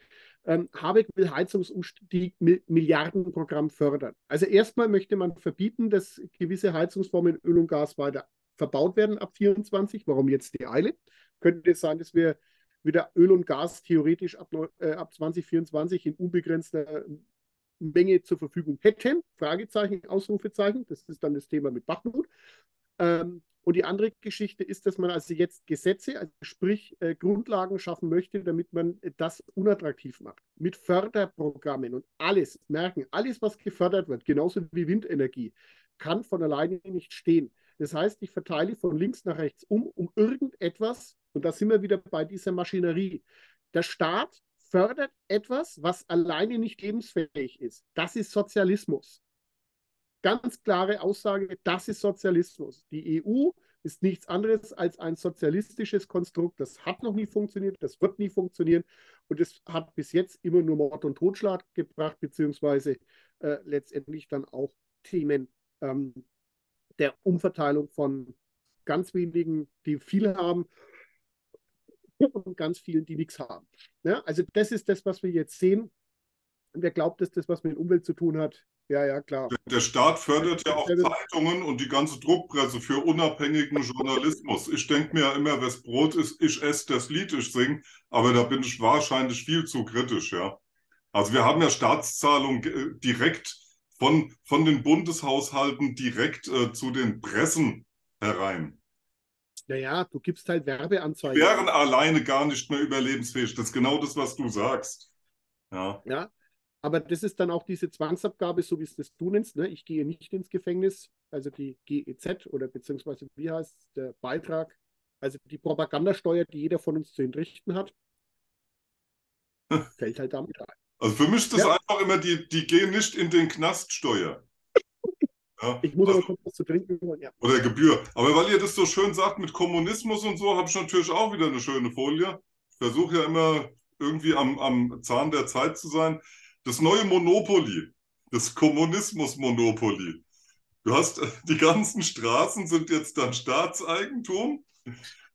Ähm, Habeck will Heizungsumstieg Milliardenprogramm fördern. Also erstmal möchte man verbieten, dass gewisse Heizungsformen Öl und Gas weiter verbaut werden ab 24. Warum jetzt die Eile? Könnte es sein, dass wir wieder Öl und Gas theoretisch ab, äh, ab 2024 in unbegrenzter Menge zur Verfügung hätten? Fragezeichen, Ausrufezeichen. Das ist dann das Thema mit Bachmut. Ähm, und die andere Geschichte ist, dass man also jetzt Gesetze, also sprich äh, Grundlagen schaffen möchte, damit man äh, das unattraktiv macht. Mit Förderprogrammen und alles, merken, alles, was gefördert wird, genauso wie Windenergie, kann von alleine nicht stehen. Das heißt, ich verteile von links nach rechts um, um irgendetwas, und da sind wir wieder bei dieser Maschinerie. Der Staat fördert etwas, was alleine nicht lebensfähig ist. Das ist Sozialismus ganz klare Aussage, das ist Sozialismus. Die EU ist nichts anderes als ein sozialistisches Konstrukt. Das hat noch nie funktioniert, das wird nie funktionieren und es hat bis jetzt immer nur Mord und Totschlag gebracht, beziehungsweise äh, letztendlich dann auch Themen ähm, der Umverteilung von ganz wenigen, die viel haben und ganz vielen, die nichts haben. Ja, also das ist das, was wir jetzt sehen. Und wer glaubt, dass das was mit Umwelt zu tun hat? Ja, ja, klar. Der Staat fördert ja auch Zeitungen und die ganze Druckpresse für unabhängigen Journalismus. Ich denke mir ja immer, wes Brot ist, ich esse das Lied, ich sing, aber da bin ich wahrscheinlich viel zu kritisch, ja. Also wir haben ja Staatszahlungen äh, direkt von, von den Bundeshaushalten direkt äh, zu den Pressen herein. Naja, du gibst halt Werbeanzeigen. Die wären alleine gar nicht mehr überlebensfähig. Das ist genau das, was du sagst. Ja. Ja, aber das ist dann auch diese Zwangsabgabe, so wie es das du nennst. Ne? Ich gehe nicht ins Gefängnis, also die GEZ oder beziehungsweise wie heißt der Beitrag, also die Propagandasteuer, die jeder von uns zu entrichten hat, fällt halt damit rein. Also für mich ist das Ja. einfach immer, die, die gehen nicht in den Knaststeuer. Ja. Ich muss also, aber kurz was zu trinken holen. Ja. Oder Gebühr. Aber weil ihr das so schön sagt mit Kommunismus und so, habe ich natürlich auch wieder eine schöne Folie. Ich versuche ja immer irgendwie am, am Zahn der Zeit zu sein. Das neue Monopoly, das Kommunismus-Monopoly. Du hast, die ganzen Straßen sind jetzt dann Staatseigentum.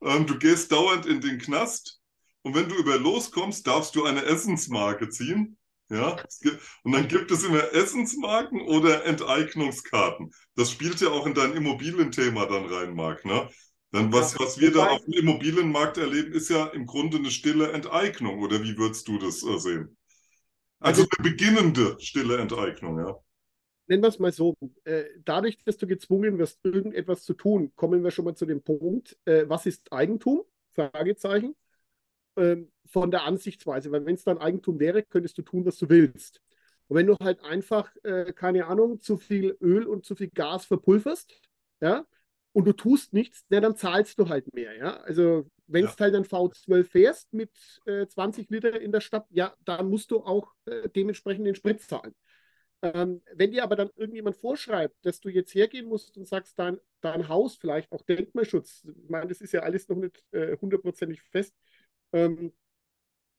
Ähm, du gehst dauernd in den Knast. Und wenn du über loskommst, darfst du eine Essensmarke ziehen. Ja, gibt- und dann gibt es immer Essensmarken oder Enteignungskarten. Das spielt ja auch in dein Immobilienthema dann rein, Marc. Ne? Dann was, was wir da auf dem Immobilienmarkt erleben, ist ja im Grunde eine stille Enteignung, oder wie würdest du das äh, sehen? Also, also eine beginnende stille Enteignung, ja. Nennen wir es mal so. Äh, dadurch, dass du gezwungen wirst, irgendetwas zu tun, kommen wir schon mal zu dem Punkt, äh, was ist Eigentum? Fragezeichen. Ähm, von der Ansichtsweise, weil wenn es dann Eigentum wäre, könntest du tun, was du willst. Und wenn du halt einfach, äh, keine Ahnung, zu viel Öl und zu viel Gas verpulverst, ja, und du tust nichts, ja, dann zahlst du halt mehr, ja. Also wenn ja. du halt ein V12 fährst mit äh, 20 Liter in der Stadt, ja, dann musst du auch äh, dementsprechend den Sprit zahlen. Ähm, wenn dir aber dann irgendjemand vorschreibt, dass du jetzt hergehen musst und sagst, dein, dein Haus vielleicht auch Denkmalschutz, ich meine, das ist ja alles noch nicht äh, hundertprozentig fest, ähm,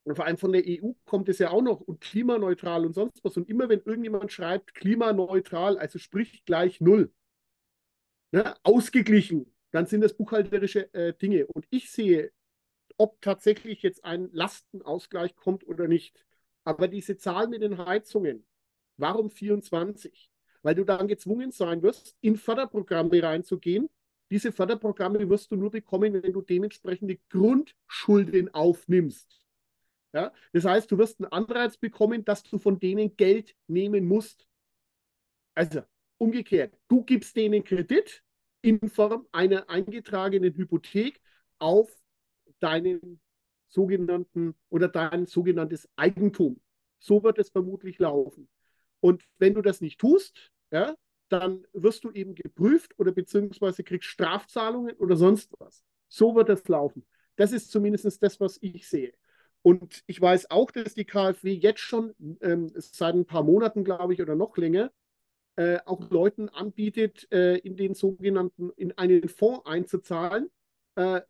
und vor allem von der EU kommt es ja auch noch und klimaneutral und sonst was. Und immer wenn irgendjemand schreibt klimaneutral, also sprich gleich null, ne, ausgeglichen, dann sind das buchhalterische äh, Dinge. Und ich sehe, ob tatsächlich jetzt ein Lastenausgleich kommt oder nicht. Aber diese Zahl mit den Heizungen, warum 24? Weil du dann gezwungen sein wirst, in Förderprogramme reinzugehen. Diese Förderprogramme wirst du nur bekommen, wenn du dementsprechende Grundschulden aufnimmst. Ja? Das heißt, du wirst einen Anreiz bekommen, dass du von denen Geld nehmen musst. Also umgekehrt, du gibst denen Kredit in Form einer eingetragenen Hypothek auf deinen sogenannten oder dein sogenanntes Eigentum. So wird es vermutlich laufen. Und wenn du das nicht tust, ja, dann wirst du eben geprüft oder beziehungsweise kriegst Strafzahlungen oder sonst was. So wird das laufen. Das ist zumindest das, was ich sehe. Und ich weiß auch, dass die KfW jetzt schon ähm, seit ein paar Monaten, glaube ich, oder noch länger, äh, auch Leuten anbietet, äh, in den sogenannten, in einen Fonds einzuzahlen, äh,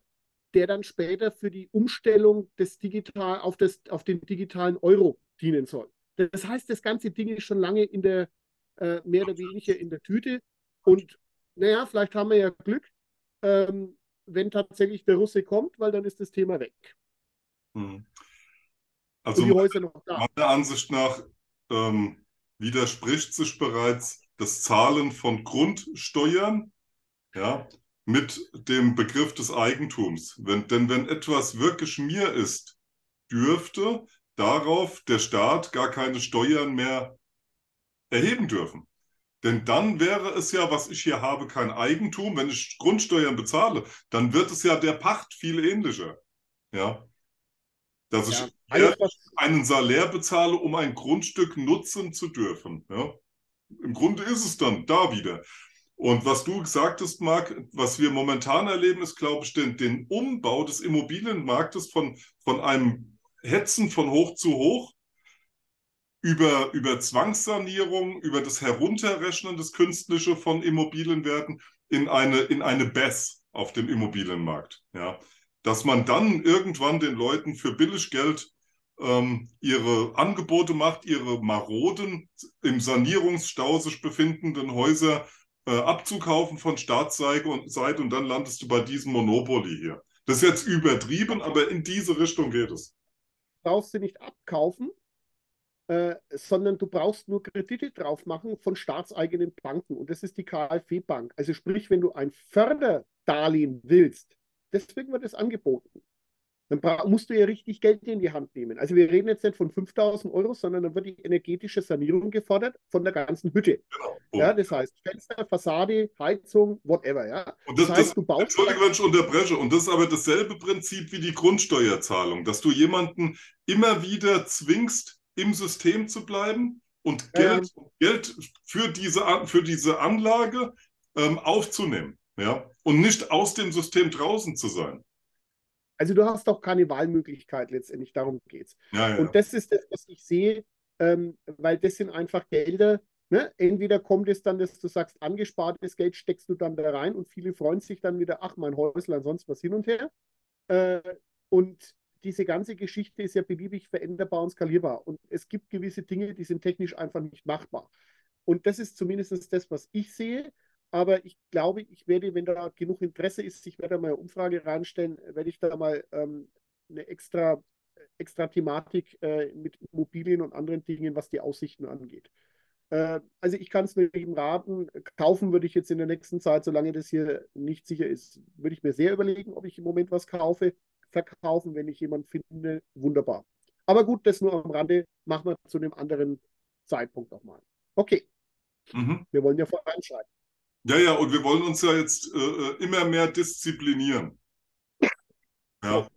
der dann später für die Umstellung des digital, auf, das, auf den digitalen Euro dienen soll. Das heißt, das ganze Ding ist schon lange in der, äh, mehr oder weniger in der Tüte. Und naja, vielleicht haben wir ja Glück, ähm, wenn tatsächlich der Russe kommt, weil dann ist das Thema weg. Hm. Also meine, meiner Ansicht nach ähm, widerspricht sich bereits das Zahlen von Grundsteuern ja, mit dem Begriff des Eigentums. Wenn, denn wenn etwas wirklich mir ist, dürfte darauf der Staat gar keine Steuern mehr erheben dürfen. Denn dann wäre es ja, was ich hier habe, kein Eigentum. Wenn ich Grundsteuern bezahle, dann wird es ja der Pacht viel ähnlicher. Ja. Dass ja, ich einen Salär bezahle, um ein Grundstück nutzen zu dürfen. Ja? Im Grunde ist es dann da wieder. Und was du gesagt hast, Marc, was wir momentan erleben, ist, glaube ich, den, den Umbau des Immobilienmarktes von, von einem Hetzen von hoch zu hoch über, über Zwangssanierung, über das Herunterrechnen des Künstliche von Immobilienwerten in eine, in eine BES auf dem Immobilienmarkt. Ja dass man dann irgendwann den Leuten für billig Geld ähm, ihre Angebote macht, ihre maroden, im Sanierungsstau sich befindenden Häuser äh, abzukaufen von Staatsseite und, Seite, und dann landest du bei diesem Monopoly hier. Das ist jetzt übertrieben, aber in diese Richtung geht es. Du brauchst sie nicht abkaufen, äh, sondern du brauchst nur Kredite drauf machen von staatseigenen Banken. Und das ist die KfW-Bank. Also sprich, wenn du ein Förderdarlehen willst, Deswegen wird es angeboten. Dann musst du ja richtig Geld in die Hand nehmen. Also wir reden jetzt nicht von 5000 Euro, sondern dann wird die energetische Sanierung gefordert von der ganzen Hütte. Genau. Oh. Ja, das heißt Fenster, Fassade, Heizung, whatever. Ja. Und das, das heißt, das, du baust Entschuldige, wenn ich unterbreche. Und das ist aber dasselbe Prinzip wie die Grundsteuerzahlung, dass du jemanden immer wieder zwingst, im System zu bleiben und Geld, ähm, Geld für, diese, für diese Anlage ähm, aufzunehmen. Ja? Und nicht aus dem System draußen zu sein. Also du hast auch keine Wahlmöglichkeit letztendlich, darum geht es. Ja, ja. Und das ist das, was ich sehe, ähm, weil das sind einfach Gelder, Ne? Entweder kommt es dann, dass du sagst, angespartes Geld steckst du dann da rein und viele freuen sich dann wieder, ach, mein Häusler, sonst was hin und her. Äh, und diese ganze Geschichte ist ja beliebig veränderbar und skalierbar. Und es gibt gewisse Dinge, die sind technisch einfach nicht machbar. Und das ist zumindest das, was ich sehe. Aber ich glaube, ich werde, wenn da genug Interesse ist, ich werde mal eine Umfrage reinstellen, werde ich da mal ähm, eine extra, extra Thematik äh, mit Immobilien und anderen Dingen, was die Aussichten angeht. Äh, also ich kann es nur jedem raten. Kaufen würde ich jetzt in der nächsten Zeit, solange das hier nicht sicher ist, würde ich mir sehr überlegen, ob ich im Moment was kaufe. Verkaufen, wenn ich jemanden finde, wunderbar. Aber gut, das nur am Rande. Machen wir zu einem anderen Zeitpunkt nochmal. Okay. Mhm. Wir wollen ja voranschreiten. Ja, ja, und wir wollen uns ja jetzt äh, äh immer mehr disziplinieren. Ja.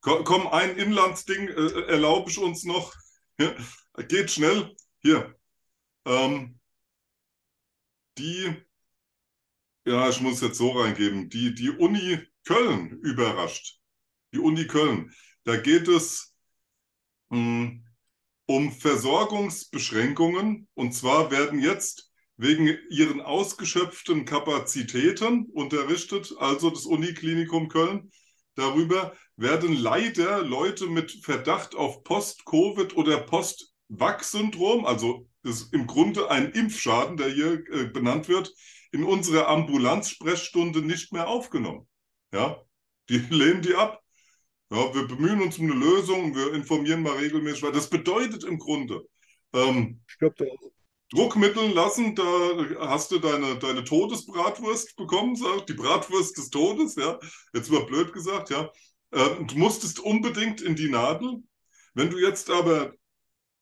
Komm, ein Inlandsding äh, erlaube ich uns noch. Ja, geht schnell. Hier. Ähm, die, ja, ich muss jetzt so reingeben, die, die Uni Köln überrascht. Die Uni Köln. Da geht es mh, hm, um Versorgungsbeschränkungen. Und zwar werden jetzt wegen ihren ausgeschöpften Kapazitäten unterrichtet, also das Uniklinikum Köln. Darüber werden leider Leute mit Verdacht auf Post-Covid oder Post-Vax-Syndrom, also ist im Grunde ein Impfschaden, der hier äh, benannt wird, in unsere Ambulanzsprechstunde nicht mehr aufgenommen. Ja, die lehnen die ab. Ja, wir bemühen uns um eine Lösung, wir informieren mal regelmäßig. Weil das bedeutet im Grunde, ähm, Druckmittel lassen, da hast du deine, deine Todesbratwurst bekommen, die Bratwurst des Todes, ja. Jetzt mal blöd gesagt, ja. Ähm, du musstest unbedingt in die Nadel. Wenn du jetzt aber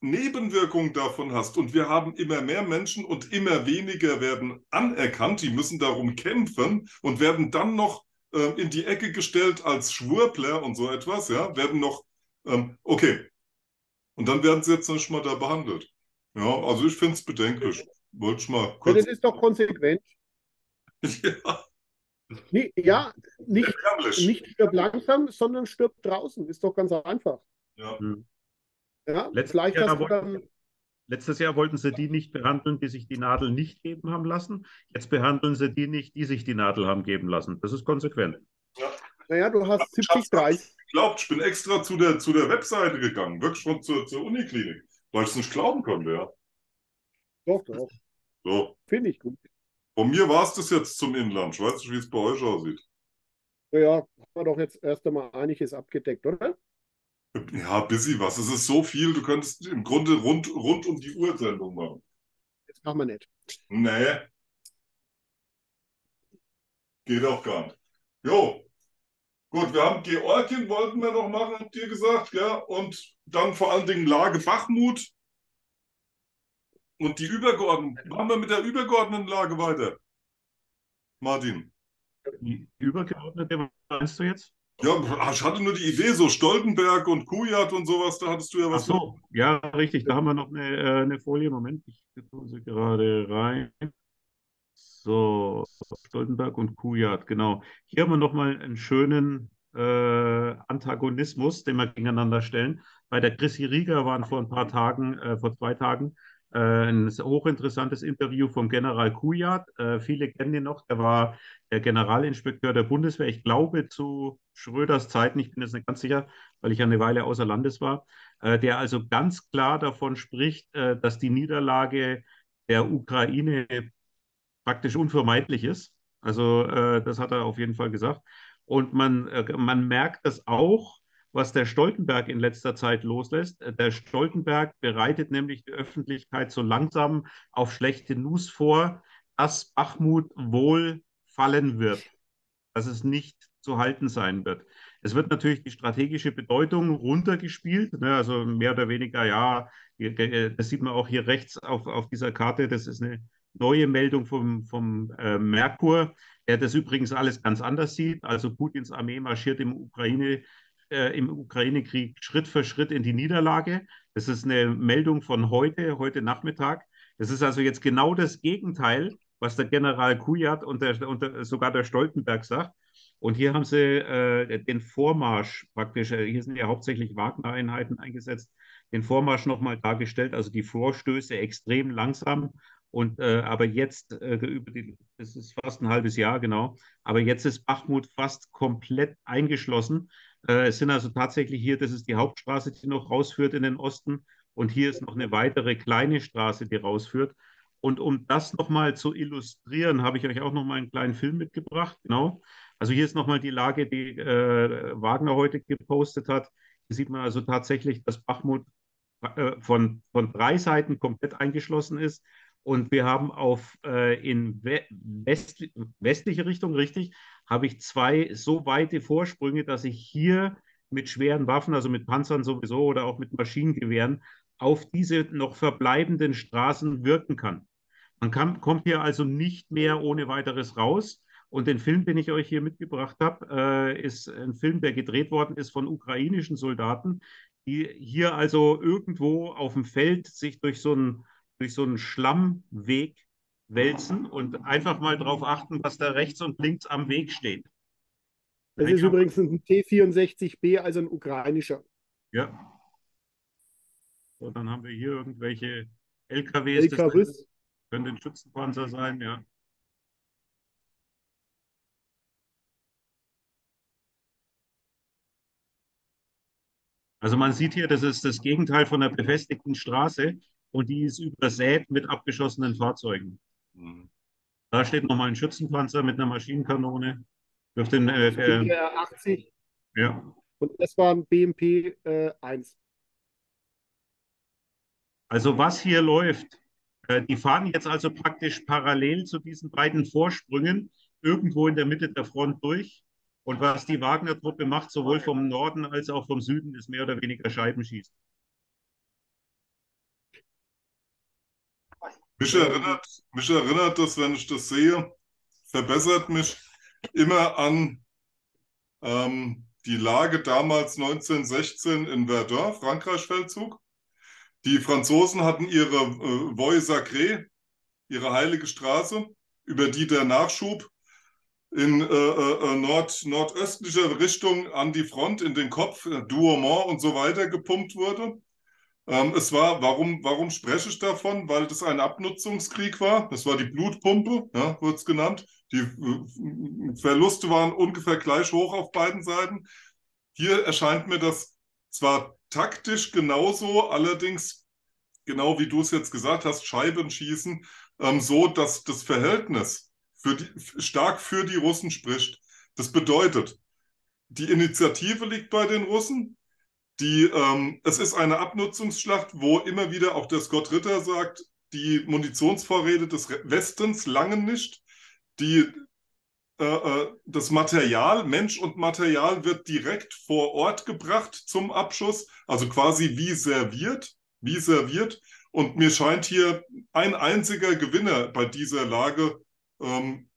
Nebenwirkungen davon hast und wir haben immer mehr Menschen und immer weniger werden anerkannt, die müssen darum kämpfen und werden dann noch äh, in die Ecke gestellt als Schwurbler und so etwas, ja, werden noch, ähm, okay. Und dann werden sie jetzt nicht mal da behandelt. Ja, also ich finde es bedenklich. Wollte ich mal kurz. Ja, das ist doch konsequent. ja. Nee, ja, nicht, nicht stirbt langsam, sondern stirbt draußen. Ist doch ganz einfach. Ja. Hm. ja letztes, vielleicht Jahr hast dann... letztes Jahr wollten sie die nicht behandeln, die sich die Nadel nicht geben haben lassen. Jetzt behandeln sie die nicht, die sich die Nadel haben geben lassen. Das ist konsequent. Ja. Naja, du hast 70, 30. Ich glaube, ich bin extra zu der, zu der Webseite gegangen, wirklich schon zur, zur Uniklinik. Weil ich es nicht glauben konnte, ja. Doch, doch. So. Finde ich gut. Von mir war es das jetzt zum Inland. Ich weiß nicht, wie es bei euch aussieht. Ja, haben wir doch jetzt erst einmal einiges abgedeckt, oder? Ja, busy was. Es ist so viel, du könntest im Grunde rund, rund um die Uhr Sendung machen. Das machen wir nicht. Nee. Geht auch gar nicht. Jo, Gut, wir haben Georgien, wollten wir noch machen, habt ihr gesagt, ja. Und dann vor allen Dingen Lage Bachmut. Und die übergeordneten. Machen wir mit der übergeordneten Lage weiter. Martin. Die übergeordnete meinst du jetzt? Ja, ich hatte nur die Idee, so Stoltenberg und Kujat und sowas, da hattest du ja was. Ach so, ja, richtig. Da haben wir noch eine, äh, eine Folie. Moment, ich tue sie gerade rein. So, Stoltenberg und Kujat, genau. Hier haben wir nochmal einen schönen äh, Antagonismus, den wir gegeneinander stellen. Bei der Chrissy Rieger waren vor ein paar Tagen, äh, vor zwei Tagen, ein hochinteressantes Interview vom General Kujat. Äh, viele kennen ihn noch. Der war der Generalinspekteur der Bundeswehr. Ich glaube zu Schröders Zeiten, ich bin jetzt nicht ganz sicher, weil ich eine Weile außer Landes war, äh, der also ganz klar davon spricht, äh, dass die Niederlage der Ukraine praktisch unvermeidlich ist. Also äh, das hat er auf jeden Fall gesagt. Und man, äh, man merkt das auch, was der Stoltenberg in letzter Zeit loslässt. Der Stoltenberg bereitet nämlich die Öffentlichkeit so langsam auf schlechte News vor, dass Bachmut wohl fallen wird, dass es nicht zu halten sein wird. Es wird natürlich die strategische Bedeutung runtergespielt, ne, also mehr oder weniger, ja, das sieht man auch hier rechts auf, auf dieser Karte, das ist eine neue Meldung vom, vom äh, Merkur, der das übrigens alles ganz anders sieht. Also Putins Armee marschiert im Ukraine äh, im Ukraine-Krieg Schritt für Schritt in die Niederlage. Das ist eine Meldung von heute, heute Nachmittag. Das ist also jetzt genau das Gegenteil, was der General Kujat und, der, und der, sogar der Stoltenberg sagt. Und hier haben sie äh, den Vormarsch praktisch, äh, hier sind ja hauptsächlich Wagner-Einheiten eingesetzt, den Vormarsch nochmal dargestellt, also die Vorstöße extrem langsam und äh, aber jetzt, äh, das ist fast ein halbes Jahr genau, aber jetzt ist Bachmut fast komplett eingeschlossen. Äh, es sind also tatsächlich hier, das ist die Hauptstraße, die noch rausführt in den Osten. Und hier ist noch eine weitere kleine Straße, die rausführt. Und um das nochmal zu illustrieren, habe ich euch auch nochmal einen kleinen Film mitgebracht. Genau. Also hier ist nochmal die Lage, die äh, Wagner heute gepostet hat. Hier sieht man also tatsächlich, dass Bachmut äh, von, von drei Seiten komplett eingeschlossen ist Und wir haben auf äh, in West, westliche Richtung, richtig, habe ich zwei so weite Vorsprünge, dass ich hier mit schweren Waffen, also mit Panzern sowieso oder auch mit Maschinengewehren, auf diese noch verbleibenden Straßen wirken kann. Man kann, kommt hier also nicht mehr ohne weiteres raus. Und den Film, den ich euch hier mitgebracht habe, äh, ist ein Film, der gedreht worden ist von ukrainischen Soldaten, die hier also irgendwo auf dem Feld sich durch so einen, durch so einen Schlammweg wälzen und einfach mal darauf achten, was da rechts und links am Weg steht. Das ist übrigens ein T64B, also ein ukrainischer. Ja. So, dann haben wir hier irgendwelche LKWs. LKWs. Das können den Schützenpanzer sein, ja. Also man sieht hier, das ist das Gegenteil von der befestigten Straße und die ist übersät mit abgeschossenen Fahrzeugen. Mhm. Da steht nochmal ein Schützenpanzer mit einer Maschinenkanone. Durch den, äh, äh, 80. Ja. Und das war ein BMP äh, 1. Also was hier läuft, äh, die fahren jetzt also praktisch parallel zu diesen beiden Vorsprüngen irgendwo in der Mitte der Front durch. Und was die Wagner-Truppe macht, sowohl vom Norden als auch vom Süden, ist mehr oder weniger Scheibenschießen. Mich erinnert, mich erinnert das, wenn ich das sehe, verbessert mich immer an ähm, die Lage damals 1916 in Verdun, Frankreich-Feldzug. Die Franzosen hatten ihre äh, Voie Sacrée, ihre heilige Straße, über die der Nachschub in äh, äh, äh, nord, nordöstlicher Richtung an die Front, in den Kopf, äh, Douaumont und so weiter gepumpt wurde. Ähm, es war, warum, warum spreche ich davon? Weil das ein Abnutzungskrieg war. Das war die Blutpumpe, ja, wurde es genannt. Die äh, Verluste waren ungefähr gleich hoch auf beiden Seiten. Hier erscheint mir das zwar taktisch genauso, allerdings genau wie du es jetzt gesagt hast, Scheiben schießen, ähm, so dass das Verhältnis für die, stark für die Russen spricht. Das bedeutet, die Initiative liegt bei den Russen. Die, ähm, es ist eine Abnutzungsschlacht, wo immer wieder auch der Scott Ritter sagt, die Munitionsvorräte des Westens langen nicht. Die, äh, äh, das Material, Mensch und Material wird direkt vor Ort gebracht zum Abschuss, also quasi wie serviert, wie serviert. Und mir scheint hier ein einziger Gewinner bei dieser Lage ähm,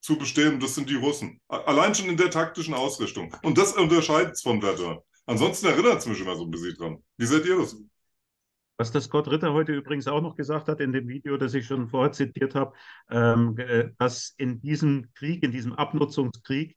zu bestehen, das sind die Russen. Allein schon in der taktischen Ausrichtung. Und das unterscheidet es von Verdun. Ansonsten erinnert es mich immer so ein bisschen dran. Wie seht ihr das? Was der Scott Ritter heute übrigens auch noch gesagt hat in dem Video, das ich schon vorher zitiert habe, ähm, äh, dass in diesem Krieg, in diesem Abnutzungskrieg,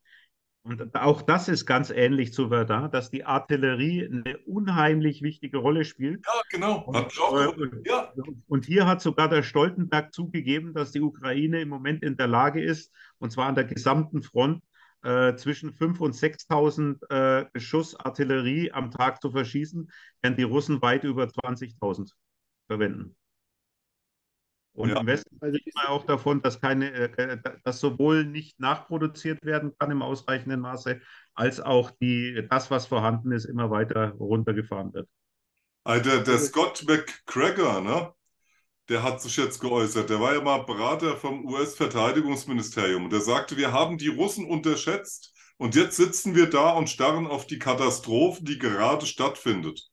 und auch das ist ganz ähnlich zu Verdun, dass die Artillerie eine unheimlich wichtige Rolle spielt. Ja, genau. Und, äh, ja. und, hier hat sogar der Stoltenberg zugegeben, dass die Ukraine im Moment in der Lage ist, und zwar an der gesamten Front, äh, zwischen 5.000 und 6.000 äh, Schuss Artillerie am Tag zu verschießen, während die Russen weit über 20.000 verwenden. Und ja. im Westen also spricht man auch davon, dass, keine, äh, dass sowohl nicht nachproduziert werden kann im ausreichenden Maße, als auch die, das, was vorhanden ist, immer weiter runtergefahren wird. Also der, der Scott McGregor, ne? Der hat sich jetzt geäußert. Der war ja mal Berater vom US-Verteidigungsministerium. Der sagte, wir haben die Russen unterschätzt und jetzt sitzen wir da und starren auf die Katastrophe, die gerade stattfindet.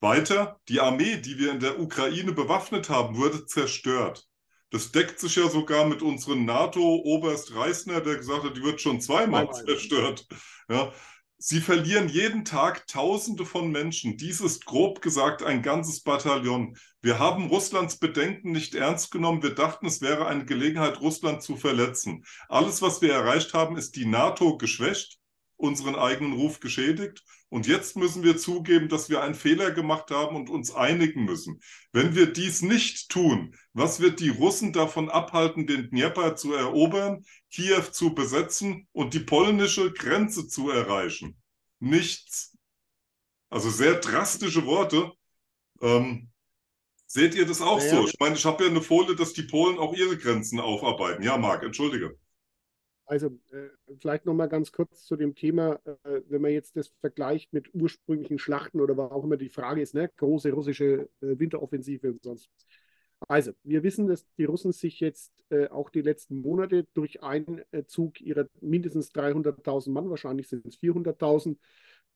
Weiter, die Armee, die wir in der Ukraine bewaffnet haben, wurde zerstört. Das deckt sich ja sogar mit unserem NATO-Oberst Reisner, der gesagt hat, die wird schon zweimal zerstört. Ja, Sie verlieren jeden Tag Tausende von Menschen. Dies ist grob gesagt ein ganzes Bataillon. Wir haben Russlands Bedenken nicht ernst genommen. Wir dachten, es wäre eine Gelegenheit, Russland zu verletzen. Alles, was wir erreicht haben, ist die NATO geschwächt, unseren eigenen Ruf geschädigt und jetzt müssen wir zugeben, dass wir einen Fehler gemacht haben und uns einigen müssen. Wenn wir dies nicht tun, was wird die Russen davon abhalten, den Dnieper zu erobern, Kiew zu besetzen und die polnische Grenze zu erreichen? Nichts. Also sehr drastische Worte. Ähm, seht ihr das auch ja, so? Ich meine, ich habe ja eine Folie, dass die Polen auch ihre Grenzen aufarbeiten. Ja, Marc, entschuldige. Also äh, vielleicht nochmal ganz kurz zu dem Thema, äh, wenn man jetzt das vergleicht mit ursprünglichen Schlachten oder was auch immer die Frage ist, ne? große russische äh, Winteroffensive und sonst. Also, wir wissen, dass die Russen sich jetzt äh, auch die letzten Monate durch Einzug ihrer mindestens 300.000 Mann, wahrscheinlich sind es 400.000,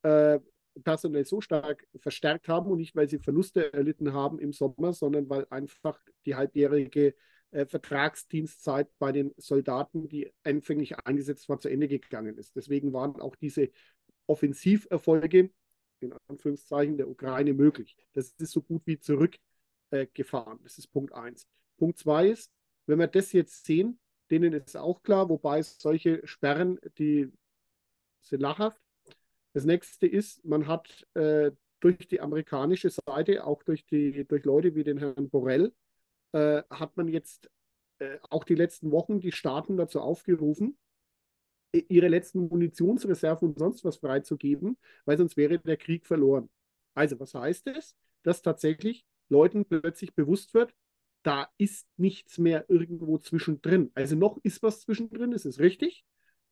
äh, personell so stark verstärkt haben und nicht, weil sie Verluste erlitten haben im Sommer, sondern weil einfach die halbjährige äh, Vertragsdienstzeit bei den Soldaten, die anfänglich eingesetzt war, zu Ende gegangen ist. Deswegen waren auch diese Offensiverfolge in Anführungszeichen der Ukraine möglich. Das ist so gut wie zurückgefahren. Äh, das ist Punkt eins. Punkt zwei ist, wenn wir das jetzt sehen, denen ist auch klar, wobei solche Sperren, die sind lachhaft. Das nächste ist, man hat äh, durch die amerikanische Seite, auch durch, die, durch Leute wie den Herrn Borrell, äh, hat man jetzt äh, auch die letzten Wochen die Staaten dazu aufgerufen, ihre letzten Munitionsreserven und sonst was freizugeben, weil sonst wäre der Krieg verloren. Also, was heißt es? Dass tatsächlich Leuten plötzlich bewusst wird, da ist nichts mehr irgendwo zwischendrin. Also noch ist was zwischendrin, das ist richtig.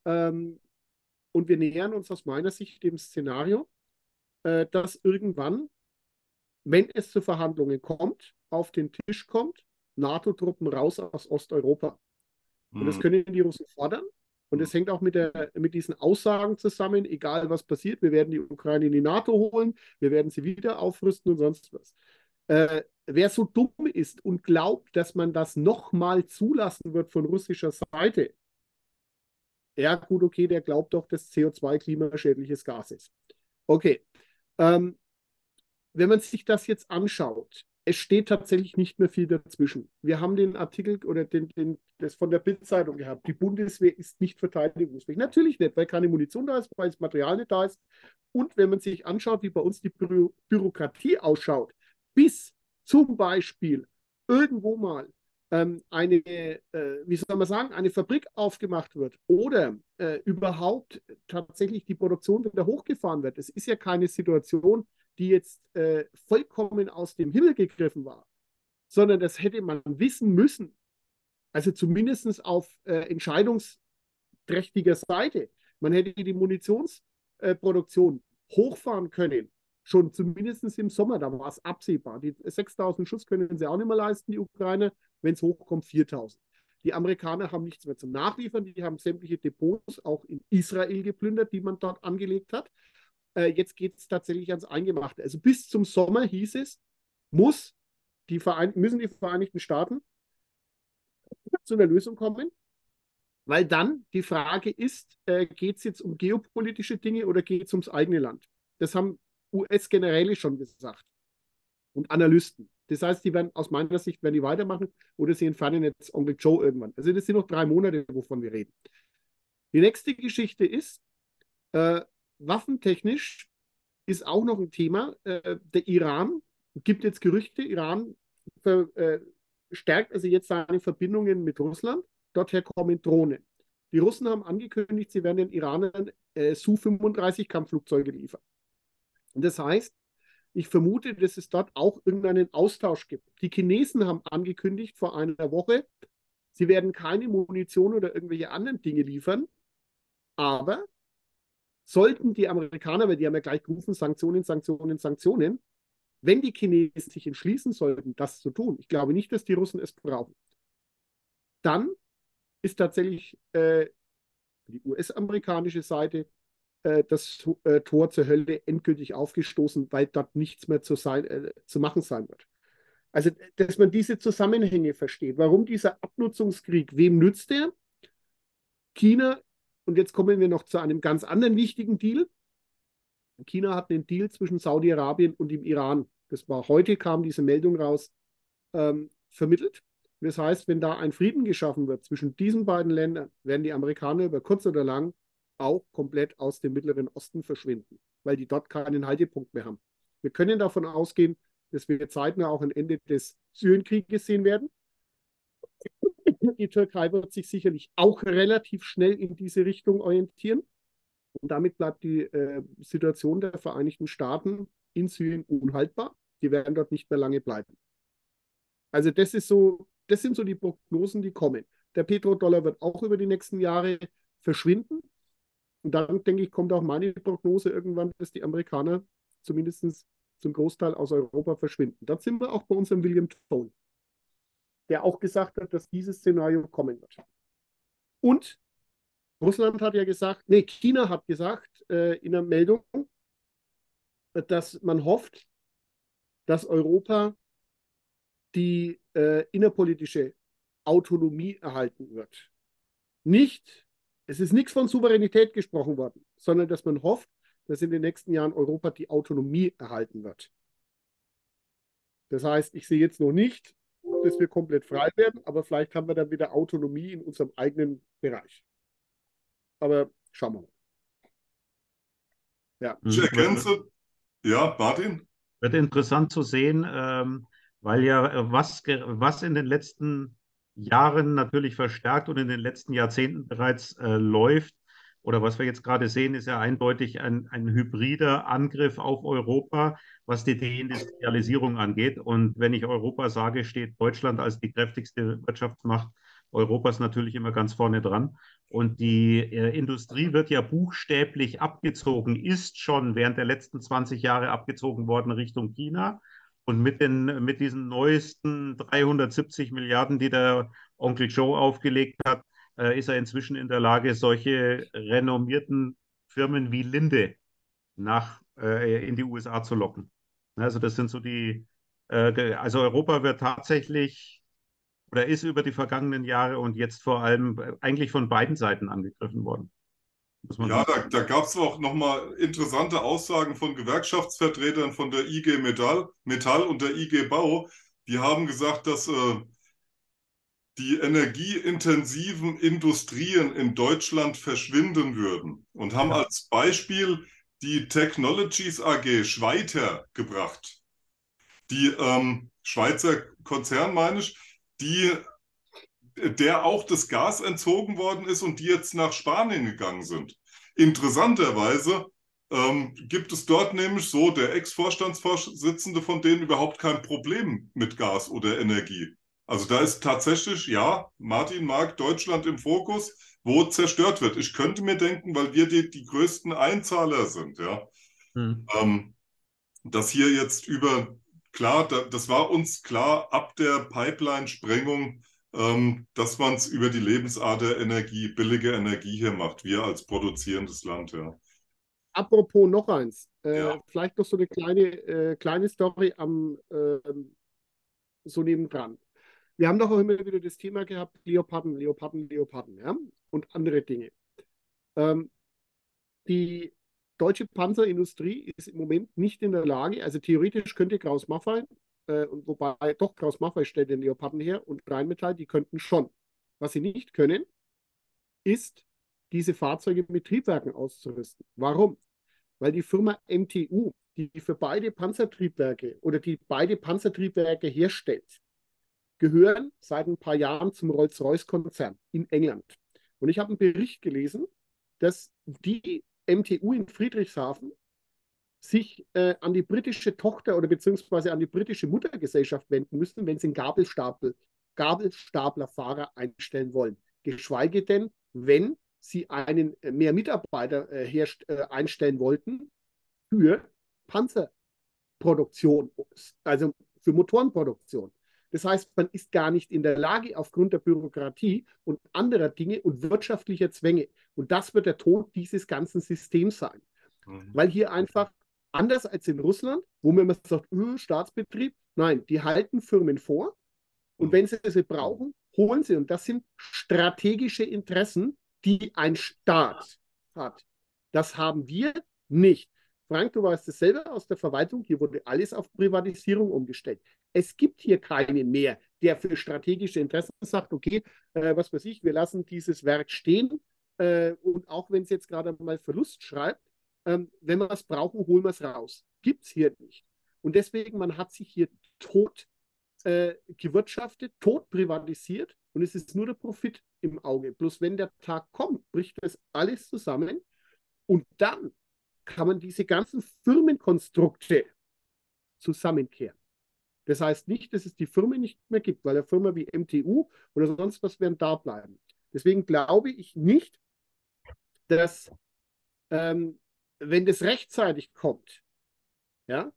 Ähm, und wir nähern uns aus meiner Sicht dem Szenario, äh, dass irgendwann, wenn es zu Verhandlungen kommt, auf den Tisch kommt, NATO-Truppen raus aus Osteuropa. Und das hm. können die Russen fordern. Und es hängt auch mit, der, mit diesen Aussagen zusammen, egal was passiert, wir werden die Ukraine in die NATO holen, wir werden sie wieder aufrüsten und sonst was. Äh, wer so dumm ist und glaubt, dass man das nochmal zulassen wird von russischer Seite, ja gut, okay, der glaubt doch, dass CO2 klimaschädliches Gas ist. Okay, ähm, wenn man sich das jetzt anschaut, es steht tatsächlich nicht mehr viel dazwischen. Wir haben den Artikel oder den, den, das von der Bildzeitung gehabt. Die Bundeswehr ist nicht verteidigungsfähig. Natürlich nicht, weil keine Munition da ist, weil das Material nicht da ist. Und wenn man sich anschaut, wie bei uns die Bü Bürokratie ausschaut, bis zum Beispiel irgendwo mal ähm, eine, äh, wie soll man sagen, eine Fabrik aufgemacht wird oder äh, überhaupt tatsächlich die Produktion wieder hochgefahren wird. Es ist ja keine Situation, die jetzt äh, vollkommen aus dem Himmel gegriffen war, sondern das hätte man wissen müssen. Also zumindest auf äh, entscheidungsträchtiger Seite. Man hätte die Munitionsproduktion äh, hochfahren können, schon zumindest im Sommer, da war es absehbar. Die 6000 Schuss können sie auch nicht mehr leisten, die Ukraine, wenn es hochkommt, 4000. Die Amerikaner haben nichts mehr zum Nachliefern, die haben sämtliche Depots auch in Israel geplündert, die man dort angelegt hat. Äh, jetzt geht es tatsächlich ans Eingemachte. Also bis zum Sommer hieß es, muss die Verein müssen die Vereinigten Staaten zu einer Lösung kommen, weil dann die Frage ist, äh, geht es jetzt um geopolitische Dinge oder geht es ums eigene Land? Das haben US-Generäle schon gesagt und Analysten. Das heißt, die werden aus meiner Sicht werden die weitermachen oder sie entfernen jetzt Onkel Joe irgendwann. Also das sind noch drei Monate, wovon wir reden. Die nächste Geschichte ist, äh, waffentechnisch ist auch noch ein Thema. Äh, der Iran gibt jetzt Gerüchte, Iran verstärkt äh, also jetzt seine Verbindungen mit Russland. Dorther kommen Drohnen. Die Russen haben angekündigt, sie werden den Iranern äh, Su-35 Kampfflugzeuge liefern. Und das heißt, ich vermute, dass es dort auch irgendeinen Austausch gibt. Die Chinesen haben angekündigt vor einer Woche, sie werden keine Munition oder irgendwelche anderen Dinge liefern, aber sollten die Amerikaner, weil die haben ja gleich gerufen, Sanktionen, Sanktionen, Sanktionen, wenn die Chinesen sich entschließen sollten, das zu tun, ich glaube nicht, dass die Russen es brauchen, dann ist tatsächlich äh, die US-amerikanische Seite äh, das äh, Tor zur Hölle endgültig aufgestoßen, weil dort nichts mehr zu, sein, äh, zu machen sein wird. Also, dass man diese Zusammenhänge versteht. Warum dieser Abnutzungskrieg? Wem nützt der? China und jetzt kommen wir noch zu einem ganz anderen wichtigen Deal. China hat einen Deal zwischen Saudi-Arabien und dem Iran. Das war heute, kam diese Meldung raus, ähm, vermittelt. Das heißt, wenn da ein Frieden geschaffen wird zwischen diesen beiden Ländern, werden die Amerikaner über kurz oder lang auch komplett aus dem Mittleren Osten verschwinden, weil die dort keinen Haltepunkt mehr haben. Wir können davon ausgehen, dass wir zeitnah auch ein Ende des Syrienkrieges sehen werden. Die Türkei wird sich sicherlich auch relativ schnell in diese Richtung orientieren. Und damit bleibt die äh, Situation der Vereinigten Staaten in Syrien unhaltbar. Die werden dort nicht mehr lange bleiben. Also das ist so, das sind so die Prognosen, die kommen. Der Petrodollar wird auch über die nächsten Jahre verschwinden. Und dann, denke ich, kommt auch meine Prognose irgendwann, dass die Amerikaner zumindest zum Großteil aus Europa verschwinden. Da sind wir auch bei unserem William Tone. Der auch gesagt hat, dass dieses Szenario kommen wird. Und Russland hat ja gesagt, nee, China hat gesagt äh, in der Meldung, dass man hofft, dass Europa die äh, innerpolitische Autonomie erhalten wird. Nicht, es ist nichts von Souveränität gesprochen worden, sondern dass man hofft, dass in den nächsten Jahren Europa die Autonomie erhalten wird. Das heißt, ich sehe jetzt noch nicht, dass wir komplett frei werden, aber vielleicht haben wir dann wieder Autonomie in unserem eigenen Bereich. Aber schauen wir mal. Ja. Ich ergänze, ja, Martin? Wird interessant zu sehen, ähm, weil ja was, was in den letzten Jahren natürlich verstärkt und in den letzten Jahrzehnten bereits äh, läuft, oder was wir jetzt gerade sehen, ist ja eindeutig ein, ein hybrider Angriff auf Europa, was die Deindustrialisierung angeht. Und wenn ich Europa sage, steht Deutschland als die kräftigste Wirtschaftsmacht Europas natürlich immer ganz vorne dran. Und die äh, Industrie wird ja buchstäblich abgezogen, ist schon während der letzten 20 Jahre abgezogen worden Richtung China. Und mit, den, mit diesen neuesten 370 Milliarden, die der Onkel Joe aufgelegt hat, äh, ist er inzwischen in der Lage, solche renommierten Firmen wie Linde nach, äh, in die USA zu locken. Also das sind so die, äh, also Europa wird tatsächlich oder ist über die vergangenen Jahre und jetzt vor allem äh, eigentlich von beiden Seiten angegriffen worden. Ja, da, da gab es auch nochmal interessante Aussagen von Gewerkschaftsvertretern von der IG Metall, Metall und der IG Bau. Die haben gesagt, dass äh, die energieintensiven Industrien in Deutschland verschwinden würden und haben ja. als Beispiel die Technologies AG Schweiter gebracht. Die ähm, Schweizer Konzern, meine ich, die, der auch das Gas entzogen worden ist und die jetzt nach Spanien gegangen sind. Interessanterweise ähm, gibt es dort nämlich so, der Ex-Vorstandsvorsitzende von denen überhaupt kein Problem mit Gas oder Energie. Also da ist tatsächlich, ja, Martin mag Deutschland im Fokus, wo zerstört wird. Ich könnte mir denken, weil wir die, die größten Einzahler sind, ja, hm. ähm, dass hier jetzt über klar, das war uns klar ab der Pipeline-Sprengung, ähm, dass man es über die Lebensader Energie, billige Energie hier macht, wir als produzierendes Land, ja. Apropos noch eins, äh, ja. vielleicht noch so eine kleine, äh, kleine Story am äh, so nebendran. Wir haben doch auch immer wieder das Thema gehabt, Leoparden, Leoparden, Leoparden, ja, und andere Dinge. Ähm, die deutsche Panzerindustrie ist im Moment nicht in der Lage, also theoretisch könnte Kraus Maffei, äh, wobei doch Kraus Maffei stellt den Leoparden her und Rheinmetall, die könnten schon. Was sie nicht können, ist, diese Fahrzeuge mit Triebwerken auszurüsten. Warum? Weil die Firma MTU, die für beide Panzertriebwerke oder die beide Panzertriebwerke herstellt, gehören seit ein paar Jahren zum Rolls-Royce-Konzern in England. Und ich habe einen Bericht gelesen, dass die MTU in Friedrichshafen sich äh, an die britische Tochter oder beziehungsweise an die britische Muttergesellschaft wenden müssen, wenn sie einen Gabelstapel, Gabelstaplerfahrer einstellen wollen. Geschweige denn, wenn sie einen äh, mehr Mitarbeiter äh, äh, einstellen wollten für Panzerproduktion, also für Motorenproduktion. Das heißt, man ist gar nicht in der Lage, aufgrund der Bürokratie und anderer Dinge und wirtschaftlicher Zwänge. Und das wird der Tod dieses ganzen Systems sein. Mhm. Weil hier einfach, anders als in Russland, wo man immer sagt, öh, Staatsbetrieb, nein, die halten Firmen vor. Und mhm. wenn sie sie brauchen, holen sie. Und das sind strategische Interessen, die ein Staat hat. Das haben wir nicht. Frank, du weißt es selber aus der Verwaltung, hier wurde alles auf Privatisierung umgestellt. Es gibt hier keinen mehr, der für strategische Interessen sagt, okay, äh, was weiß ich, wir lassen dieses Werk stehen äh, und auch wenn es jetzt gerade mal Verlust schreibt, ähm, wenn wir es brauchen, holen wir es raus. Gibt es hier nicht. Und deswegen, man hat sich hier tot äh, gewirtschaftet, tot privatisiert und es ist nur der Profit im Auge. Bloß wenn der Tag kommt, bricht das alles zusammen und dann kann man diese ganzen Firmenkonstrukte zusammenkehren. Das heißt nicht, dass es die Firmen nicht mehr gibt, weil eine Firma wie MTU oder sonst was werden da bleiben. Deswegen glaube ich nicht, dass ähm, wenn das rechtzeitig kommt, ja,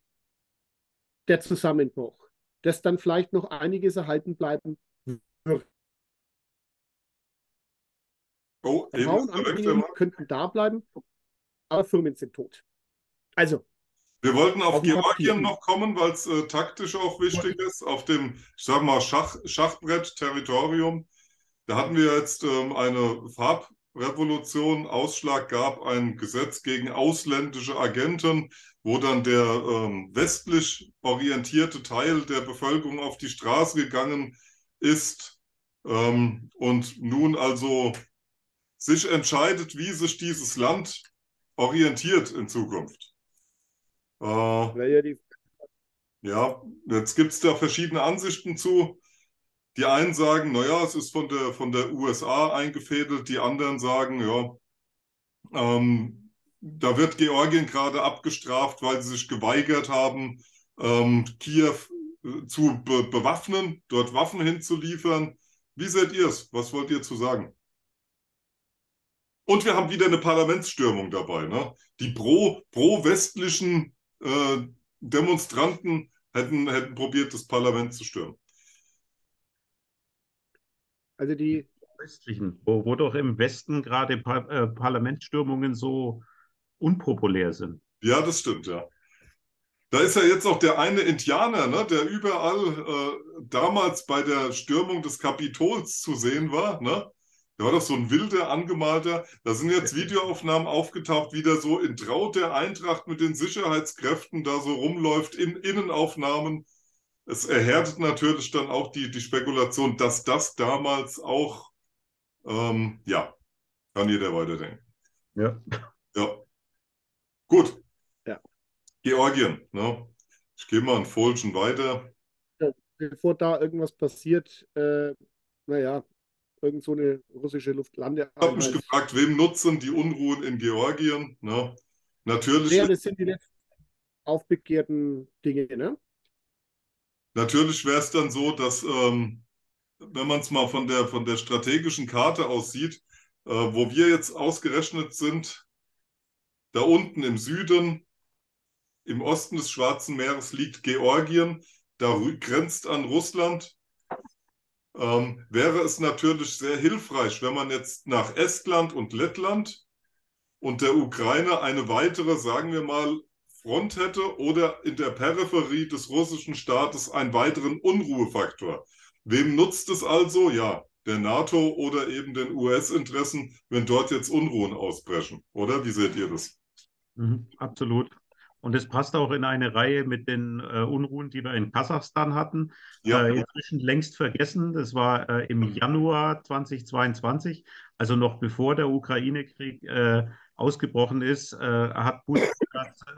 der Zusammenbruch, dass dann vielleicht noch einiges erhalten bleiben Oh, eben Frauen, könnten da bleiben, aber Firmen sind tot. Also, Wir wollten auf Auf Georgien noch kommen, weil es äh, taktisch auch wichtig ist, auf dem, ich sag mal, Schach, Schachbrett Territorium. Da hatten wir jetzt ähm, eine Farbrevolution. Ausschlag gab ein Gesetz gegen ausländische Agenten, wo dann der ähm, westlich orientierte Teil der Bevölkerung auf die Straße gegangen ist ähm, und nun also sich entscheidet, wie sich dieses Land orientiert in Zukunft. Äh, ja, jetzt gibt es da verschiedene Ansichten zu. Die einen sagen, naja, es ist von der, von der USA eingefädelt, die anderen sagen, ja, ähm, da wird Georgien gerade abgestraft, weil sie sich geweigert haben, ähm, Kiew äh, zu be bewaffnen, dort Waffen hinzuliefern. Wie seht ihr es? Was wollt ihr zu sagen? Und wir haben wieder eine Parlamentsstürmung dabei. Ne? Die pro, pro-westlichen äh, Demonstranten hätten, hätten probiert, das Parlament zu stürmen. Also die, Westlichen, wo, wo doch im Westen gerade Par äh, Parlamentsstürmungen so unpopulär sind. Ja, das stimmt, ja. Da ist ja jetzt auch der eine Indianer, ne, der überall äh, damals bei der Stürmung des Kapitols zu sehen war. Ne? Der war doch so ein wilder, angemalter. Da sind jetzt Videoaufnahmen aufgetaucht, wie der so in Traut der Eintracht mit den Sicherheitskräften da so rumläuft, in Innenaufnahmen. Es erhärtet natürlich dann auch die, die Spekulation, dass das damals auch, ähm, ja, kann jeder weiterdenken. Ja. Ja. Gut. Ja. Georgien, ne? Ich gehe mal ein Folgen weiter. bevor da irgendwas passiert, äh, naja, irgend so eine russische Ich habe mich gefragt, wem nutzen die Unruhen in Georgien? Ne? Natürlich, Ja, das sind die letzten aufbegehrten Dinge, ne? natürlich wäre es dann so, dass, ähm, wenn man es mal von der, von der strategischen Karte aus sieht, äh, wo wir jetzt ausgerechnet sind, da unten im Süden, im Osten des Schwarzen Meeres liegt Georgien, da grenzt an Russland. Ähm, wäre es natürlich sehr hilfreich, wenn man jetzt nach Estland und Lettland und der Ukraine eine weitere, sagen wir mal, Front hätte oder in der Peripherie des russischen Staates einen weiteren Unruhefaktor. Wem nutzt es also? Ja, der NATO oder eben den US-Interessen, wenn dort jetzt Unruhen ausbrechen. Oder wie seht ihr das? Mhm, absolut. Und es passt auch in eine Reihe mit den äh, Unruhen, die wir in Kasachstan hatten. Ja, Äh, inzwischen längst vergessen. Das war äh, im Januar 2022, also noch bevor der Ukraine-Krieg äh, ausgebrochen ist, äh, hat Putin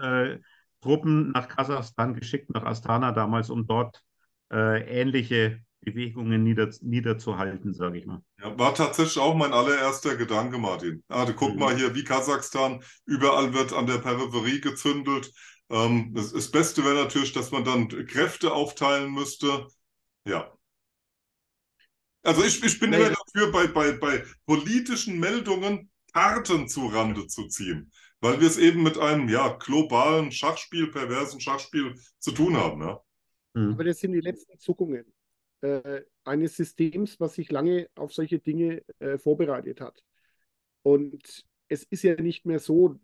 äh, Truppen nach Kasachstan geschickt, nach Astana damals, um dort äh, ähnliche Bewegungen nieder, niederzuhalten, sage ich mal. Ja, war tatsächlich auch mein allererster Gedanke, Martin. Ah, du guck Mhm. mal hier, wie Kasachstan, überall wird an der Peripherie gezündelt. Ähm, das, das Beste wäre natürlich, dass man dann Kräfte aufteilen müsste. Ja. Also ich, ich bin Naja. immer dafür, bei, bei, bei politischen Meldungen Karten zu Rande zu ziehen, weil wir es eben mit einem ja, globalen Schachspiel, perversen Schachspiel zu tun haben. Ja. Mhm. Aber das sind die letzten Zuckungen äh, eines Systems, was sich lange auf solche Dinge äh, vorbereitet hat. Und es ist ja nicht mehr so,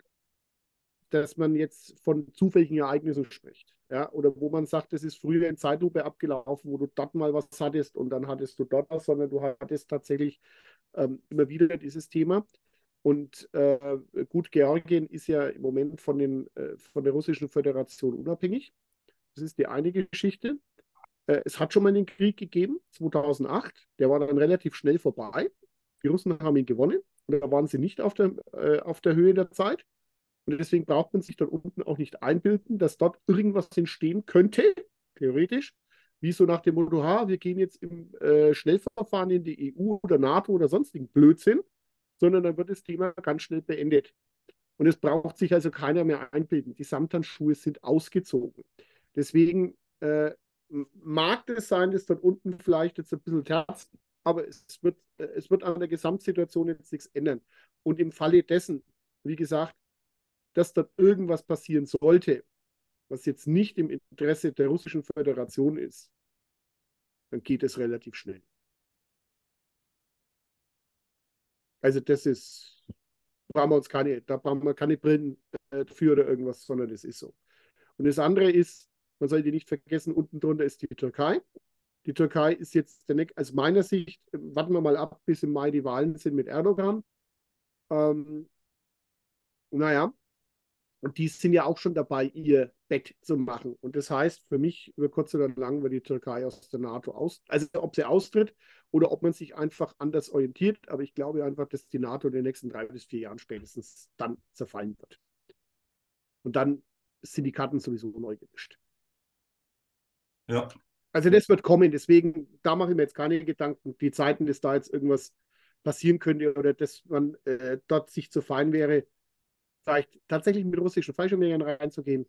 dass man jetzt von zufälligen Ereignissen spricht. Ja, oder wo man sagt, das ist früher in Zeitlupe abgelaufen, wo du dort mal was hattest und dann hattest du dort was, sondern du hattest tatsächlich ähm, immer wieder dieses Thema. Und äh, gut, Georgien ist ja im Moment von, den, äh, von der Russischen Föderation unabhängig. Das ist die eine Geschichte. Äh, es hat schon mal einen Krieg gegeben, 2008. Der war dann relativ schnell vorbei. Die Russen haben ihn gewonnen. Und da waren sie nicht auf der, äh, auf der Höhe der Zeit. Und deswegen braucht man sich dort unten auch nicht einbilden, dass dort irgendwas entstehen könnte, theoretisch, wie so nach dem Motto, ha, wir gehen jetzt im äh, Schnellverfahren in die EU oder NATO oder sonstigen Blödsinn, sondern dann wird das Thema ganz schnell beendet. Und es braucht sich also keiner mehr einbilden. Die Samthandschuhe sind ausgezogen. Deswegen äh, mag es sein, dass dort unten vielleicht jetzt ein bisschen terzt, aber es wird, äh, es wird an der Gesamtsituation jetzt nichts ändern. Und im Falle dessen, wie gesagt, dass dort irgendwas passieren sollte, was jetzt nicht im Interesse der Russischen Föderation ist, dann geht es relativ schnell. Also das ist, brauchen wir uns keine, da brauchen wir keine Brillen äh, für oder irgendwas, sondern das ist so. Und das andere ist, man sollte nicht vergessen, unten drunter ist die Türkei. Die Türkei ist jetzt, der, aus meiner Sicht, äh, warten wir mal ab, bis im Mai die Wahlen sind mit Erdogan. Ähm, naja, und die sind ja auch schon dabei, ihr Bett zu machen. Und das heißt für mich, über kurz oder lang wird die Türkei aus der NATO aus, also ob sie austritt oder ob man sich einfach anders orientiert. Aber ich glaube einfach, dass die NATO in den nächsten drei bis vier Jahren spätestens dann zerfallen wird. Und dann sind die Karten sowieso neu gemischt. Ja. Also das wird kommen. Deswegen, da mache ich mir jetzt keine Gedanken. Die Zeiten, dass da jetzt irgendwas passieren könnte oder dass man äh, dort sich zu fein wäre, vielleicht tatsächlich mit russischen Fallschirmjägern reinzugehen.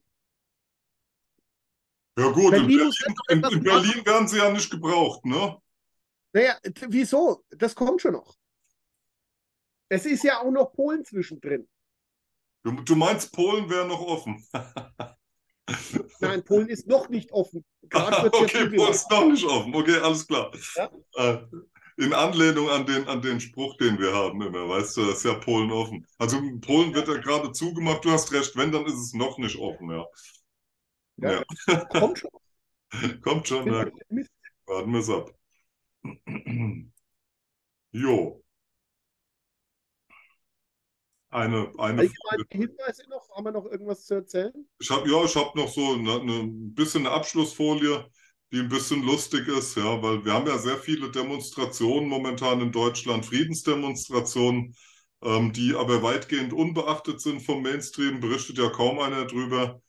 Ja gut, in Berlin, in, in Berlin werden sie ja nicht gebraucht, ne? Naja, wieso? Das kommt schon noch. Es ist ja auch noch Polen zwischendrin. Du, du meinst, Polen wäre noch offen? Nein, Polen ist noch nicht offen. okay, Polen ist noch nicht offen. Okay, alles klar. Ja? Äh, in Anlehnung an den, an den Spruch, den wir haben immer, weißt du, das ist ja Polen offen. Also Polen wird ja gerade zugemacht, du hast recht, wenn, dann ist es noch nicht offen, ja. Ja, ja. kommt schon. kommt schon, ja. Warten wir es ab. jo. Eine, eine Hinweise noch? Haben wir noch irgendwas zu erzählen? Ich habe ja, ich habe noch so eine, eine, ein bisschen eine Abschlussfolie die ein bisschen lustig ist, ja, weil wir haben ja sehr viele Demonstrationen momentan in Deutschland, Friedensdemonstrationen, ähm, die aber weitgehend unbeachtet sind vom Mainstream, berichtet ja kaum einer drüber.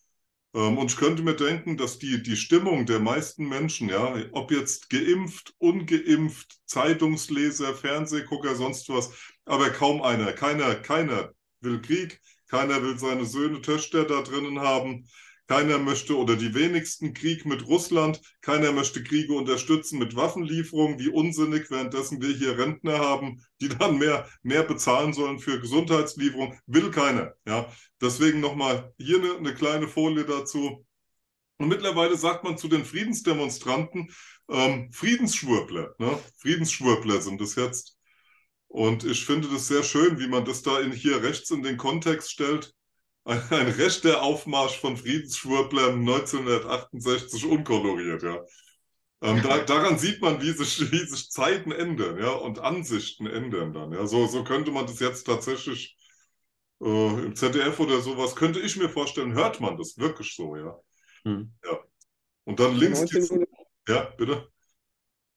Ähm, und ich könnte mir denken, dass die, die Stimmung der meisten Menschen, ja, ob jetzt geimpft, ungeimpft, Zeitungsleser, Fernsehgucker, sonst was, aber kaum einer, keiner, keiner will Krieg, keiner will seine Söhne, Töchter da drinnen haben. Keiner möchte oder die wenigsten Krieg mit Russland. Keiner möchte Kriege unterstützen mit Waffenlieferungen. Wie unsinnig, währenddessen wir hier Rentner haben, die dann mehr, mehr bezahlen sollen für Gesundheitslieferungen. Will keiner. Ja? Deswegen nochmal hier eine, eine kleine Folie dazu. Und mittlerweile sagt man zu den Friedensdemonstranten ähm, Friedensschwurbler. Ne? Friedensschwurbler sind es jetzt. Und ich finde das sehr schön, wie man das da in, hier rechts in den Kontext stellt ein rechter Aufmarsch von Friedensschwurblern 1968 unkoloriert, ja. Ähm, da, daran sieht man, wie sich, wie sich Zeiten ändern, ja, und Ansichten ändern dann. Ja. So, so könnte man das jetzt tatsächlich äh, im ZDF oder sowas, könnte ich mir vorstellen, hört man das wirklich so, ja. Hm. ja. Und dann links. 1900, ja, bitte.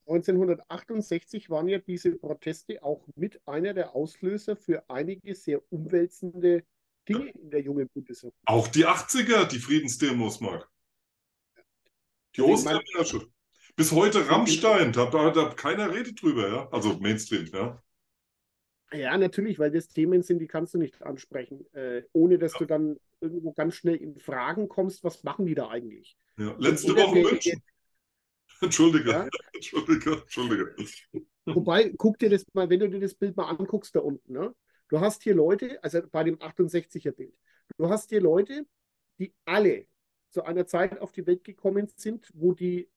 1968 waren ja diese Proteste auch mit einer der Auslöser für einige sehr umwälzende Dinge in der jungen Bundesrepublik. Auch die 80er, die Friedensdemos, Marc. Die also Ostermärsche. Bis heute Rammstein, da, da, da keiner redet drüber, ja. Also Mainstream, ja. Ja, natürlich, weil das Themen sind, die kannst du nicht ansprechen, äh, ohne dass ja. du dann irgendwo ganz schnell in Fragen kommst, was machen die da eigentlich? Ja. Letzte Woche München. Entschuldige, ja? Entschuldige, Entschuldige. Wobei, guck dir das mal, wenn du dir das Bild mal anguckst da unten, ne? Du hast hier Leute, also bei dem 68er Bild, du hast hier Leute, die alle zu einer Zeit auf die Welt gekommen sind, wo die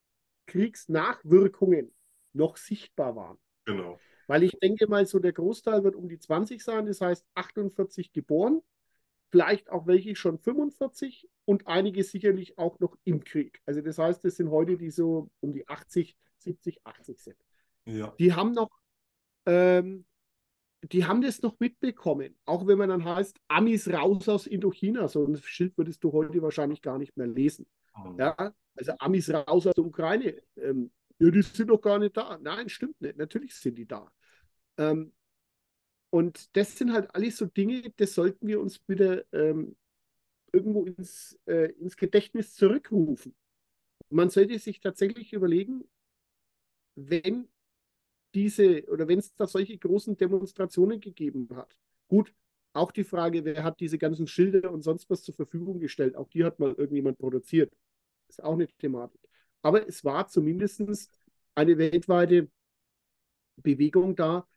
Kriegsnachwirkungen noch sichtbar waren. Genau. Weil ich denke mal, so der Großteil wird um die 20 sein, das heißt 48 geboren, vielleicht auch welche schon 45 und einige sicherlich auch noch im Krieg. Also das heißt, das sind heute die so um die 80, 70, 80 sind. Ja. Die haben noch ähm, die haben das noch mitbekommen. Auch wenn man dann heißt, Amis raus aus Indochina. So ein Schild würdest du heute wahrscheinlich gar nicht mehr lesen. Oh. Ja, also Amis raus aus der Ukraine. Ähm, ja, die sind doch gar nicht da. Nein, stimmt nicht. Natürlich sind die da. Ähm, und das sind halt alles so Dinge, das sollten wir uns wieder ähm, irgendwo ins, äh, ins Gedächtnis zurückrufen. Man sollte sich tatsächlich überlegen, wenn diese oder wenn es da solche großen Demonstrationen gegeben hat. Gut, auch die Frage, wer hat diese ganzen Schilder und sonst was zur Verfügung gestellt, auch die hat mal irgendjemand produziert. Ist auch eine Thematik. Aber es war zumindest eine weltweite Bewegung da,